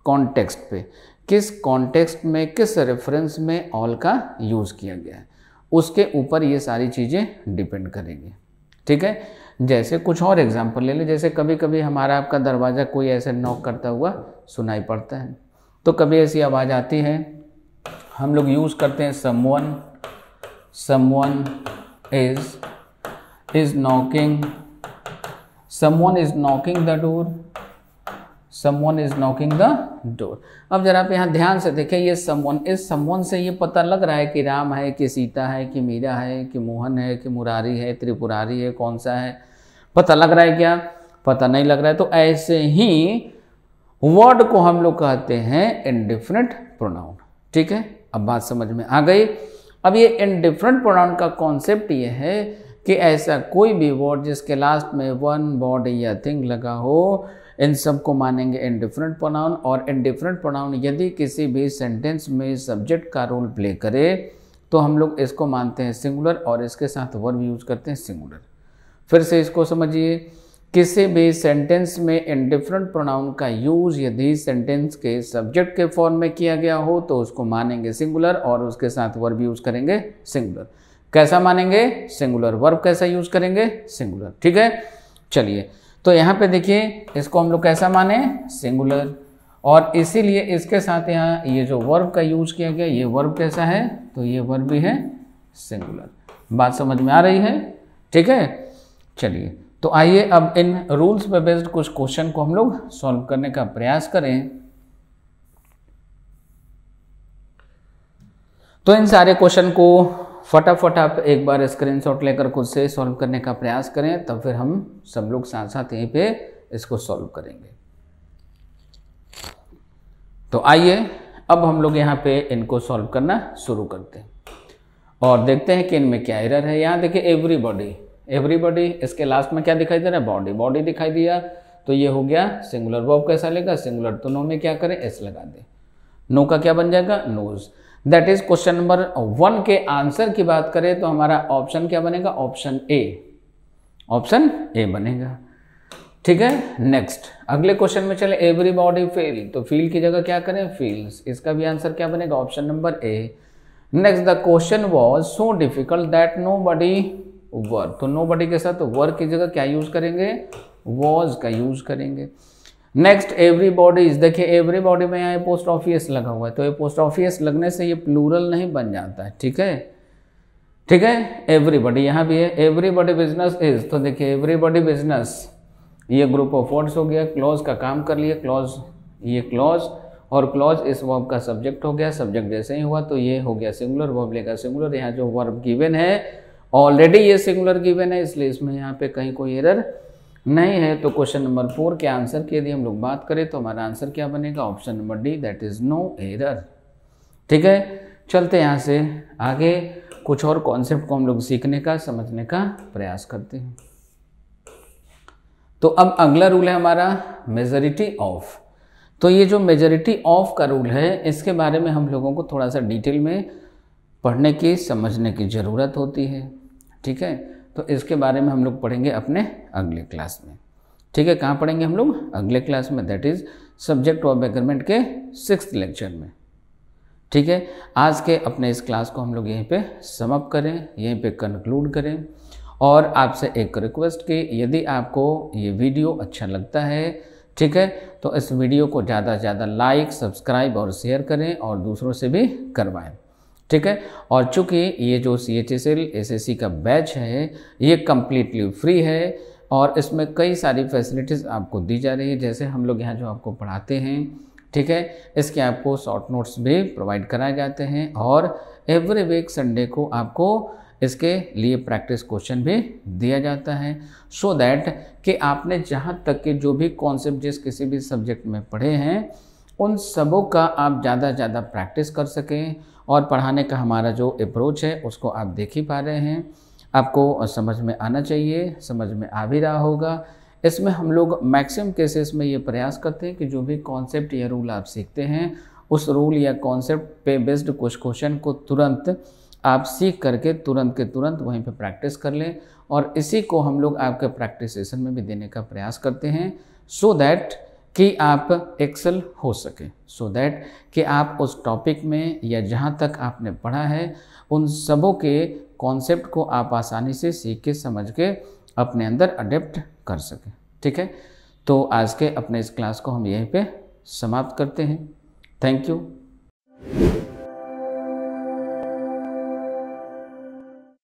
कॉन्टेक्स्ट पे। किस कॉन्टेक्स्ट में, किस रेफरेंस में ऑल का यूज़ किया गया है? उसके ऊपर ये सारी चीज़ें डिपेंड करेंगी। ठीक है? जैसे कुछ और एग्ज़ाम्पल ले लें। जैसे कभी कभी हमारा आपका दरवाज़ा कोई ऐसे नॉक करता हुआ सुनाई पड़ता है। तो कभी ऐसी आवाज़ आती है, हम लोग यूज़ करते हैं someone someone is is knocking someone is knocking the door someone is knocking the door अब जरा आप यहाँ ध्यान से देखें, ये समवन इस समवन से ये पता लग रहा है कि राम है, कि सीता है, कि मीरा है, कि मोहन है, कि मुरारी है, त्रिपुरारी है, कौन सा है? पता लग रहा है क्या? पता नहीं लग रहा है। तो ऐसे ही वर्ड को हम लोग कहते हैं इनडिफरेंट प्रोनाउन ठीक है? अब बात समझ में आ गई। अब ये इनडिफरेंट प्रोनाउन का कॉन्सेप्ट ये है कि ऐसा कोई भी वर्ड जिसके लास्ट में वन वर्ड या थिंग लगा हो, इन सबको मानेंगे इनडिफरेंट प्रोनाउन और इनडिफरेंट प्रोनाउन यदि किसी भी सेंटेंस में सब्जेक्ट का रोल प्ले करे तो हम लोग इसको मानते हैं सिंगुलर और इसके साथ वर्ब यूज़ करते हैं सिंगुलर फिर से इसको समझिए। किसी भी सेंटेंस में इनडिफरेंट प्रोनाउन का यूज़ यदि सेंटेंस के सब्जेक्ट के फॉर्म में किया गया हो तो उसको मानेंगे सिंगुलर और उसके साथ वर्ब यूज़ करेंगे सिंगुलर कैसा मानेंगे? सिंगुलर वर्ब कैसा यूज़ करेंगे? सिंगुलर ठीक है? चलिए. तो यहाँ पे देखिए, इसको हम लोग कैसा माने? सिंगुलर और इसीलिए इसके साथ यहाँ ये जो वर्ब का यूज़ किया गया, ये वर्ब कैसा है? तो ये वर्ब भी है सिंगुलर बात समझ में आ रही है? ठीक है? चलिए. तो आइए अब इन रूल्स पे बेस्ड कुछ क्वेश्चन को हम लोग सॉल्व करने का प्रयास करें। तो इन सारे क्वेश्चन को फटाफट आप एक बार स्क्रीनशॉट लेकर खुद से सॉल्व करने का प्रयास करें, तब फिर हम सब लोग साथ साथ यहीं पे इसको सॉल्व करेंगे। तो आइए अब हम लोग यहाँ पे इनको सॉल्व करना शुरू करते हैं। और देखते हैं कि इनमें क्या एरर है। यहाँ देखिए एवरीबॉडी एवरीबॉडी इसके लास्ट में क्या दिखाई दे रहा है? बॉडी बॉडी दिखाई दिया तो ये हो गया सिंगुलर वर्ब कैसा लेगा सिंगुलर तो नो में क्या करें? एस लगा दे। नो का क्या बन जाएगा? Knows that is question number one के आंसर की बात करें तो हमारा ऑप्शन क्या बनेगा? ऑप्शन ए ऑप्शन ए बनेगा। ठीक है? नेक्स्ट अगले क्वेश्चन में चले एवरी बॉडी फील तो फील की जगह क्या करें? फील्स इसका भी आंसर क्या बनेगा? Option number A next the question was so difficult that nobody work तो नो बडी के साथ वर्क की जगह क्या यूज़ करेंगे? वॉज़ का यूज़ करेंगे। नेक्स्ट एवरी बॉडीज देखिए एवरी बॉडी में यहाँ पोस्ट ऑफ़िस लगा हुआ है। तो ये पोस्ट ऑफ़िस लगने से ये प्लूरल नहीं बन जाता है, ठीक है? ठीक है? एवरीबॉडी यहाँ भी है एवरीबॉडी बिज़नेस इज़ तो देखिए एवरीबॉडी बिज़नेस ये ग्रुप ऑफ़ वर्ड्स हो गया क्लॉज का काम कर लिया क्लॉज ये क्लॉज और क्लॉज इस वर्ब का सब्जेक्ट हो गया सब्जेक्ट जैसे ही हुआ तो ये हो गया सिंगुलर वर्ब लेगा सिंगुलर यहाँ जो वर्ब गिवन है ऑलरेडी ये सिंगुलर गिवन है, इसलिए इसमें यहाँ पे कहीं कोई एरर नहीं है। तो क्वेश्चन नंबर फोर के आंसर की यदि हम लोग बात करें तो हमारा आंसर क्या बनेगा? Option number D that is no error ठीक है? चलते यहाँ से आगे। कुछ और कॉन्सेप्ट को हम लोग सीखने का, समझने का प्रयास करते हैं। तो अब अगला रूल है हमारा मेजोरिटी ऑफ़ तो ये जो मेजोरिटी ऑफ़ का रूल है, इसके बारे में हम लोगों को थोड़ा सा डिटेल में पढ़ने की, समझने की ज़रूरत होती है। ठीक है? तो इसके बारे में हम लोग पढ़ेंगे अपने अगले क्लास में। ठीक है, कहाँ पढ़ेंगे हम लोग? अगले क्लास में that is subject of agreement के सिक्स लेक्चर में। ठीक है, आज के अपने इस क्लास को हम लोग यहीं पे समअप करें, यहीं पे कंक्लूड करें। और आपसे एक रिक्वेस्ट की यदि आपको ये वीडियो अच्छा लगता है, ठीक है तो इस वीडियो को ज़्यादा से ज़्यादा लाइक सब्सक्राइब और शेयर करें और दूसरों से भी करवाएँ। ठीक है? और चूँकि ये जो C H S L S S C का बैच है, ये कम्प्लीटली फ्री है और इसमें कई सारी फैसिलिटीज़ आपको दी जा रही है, जैसे हम लोग यहाँ जो आपको पढ़ाते हैं, ठीक है? इसके आपको शॉर्ट नोट्स भी प्रोवाइड कराए जाते हैं और एवरी वीक संडे को आपको इसके लिए प्रैक्टिस क्वेश्चन भी दिया जाता है। सो so दैट कि आपने जहाँ तक के जो भी कॉन्सेप्ट जिस किसी भी सब्जेक्ट में पढ़े हैं, उन सबों का आप ज़्यादा ज़्यादा प्रैक्टिस कर सकें और पढ़ाने का हमारा जो अप्रोच है, उसको आप देख ही पा रहे हैं। आपको समझ में आना चाहिए, समझ में आ भी रहा होगा। इसमें हम लोग मैक्सिमम केसेस में ये प्रयास करते हैं कि जो भी कॉन्सेप्ट या रूल आप सीखते हैं, उस रूल या कॉन्सेप्ट पे बेस्ड कुछ क्वेश्चन को तुरंत आप सीख करके, तुरंत के तुरंत वहीं पे प्रैक्टिस कर लें और इसी को हम लोग आपके प्रैक्टिस सेशन में भी देने का प्रयास करते हैं। सो so दैट कि आप एक्सेल हो सके। सो so दैट कि आप उस टॉपिक में या जहाँ तक आपने पढ़ा है, उन सबों के कॉन्सेप्ट को आप आसानी से सीख के, समझ के अपने अंदर अडेप्ट कर सकें। ठीक है? तो आज के अपने इस क्लास को हम यहीं पे समाप्त करते हैं। Thank you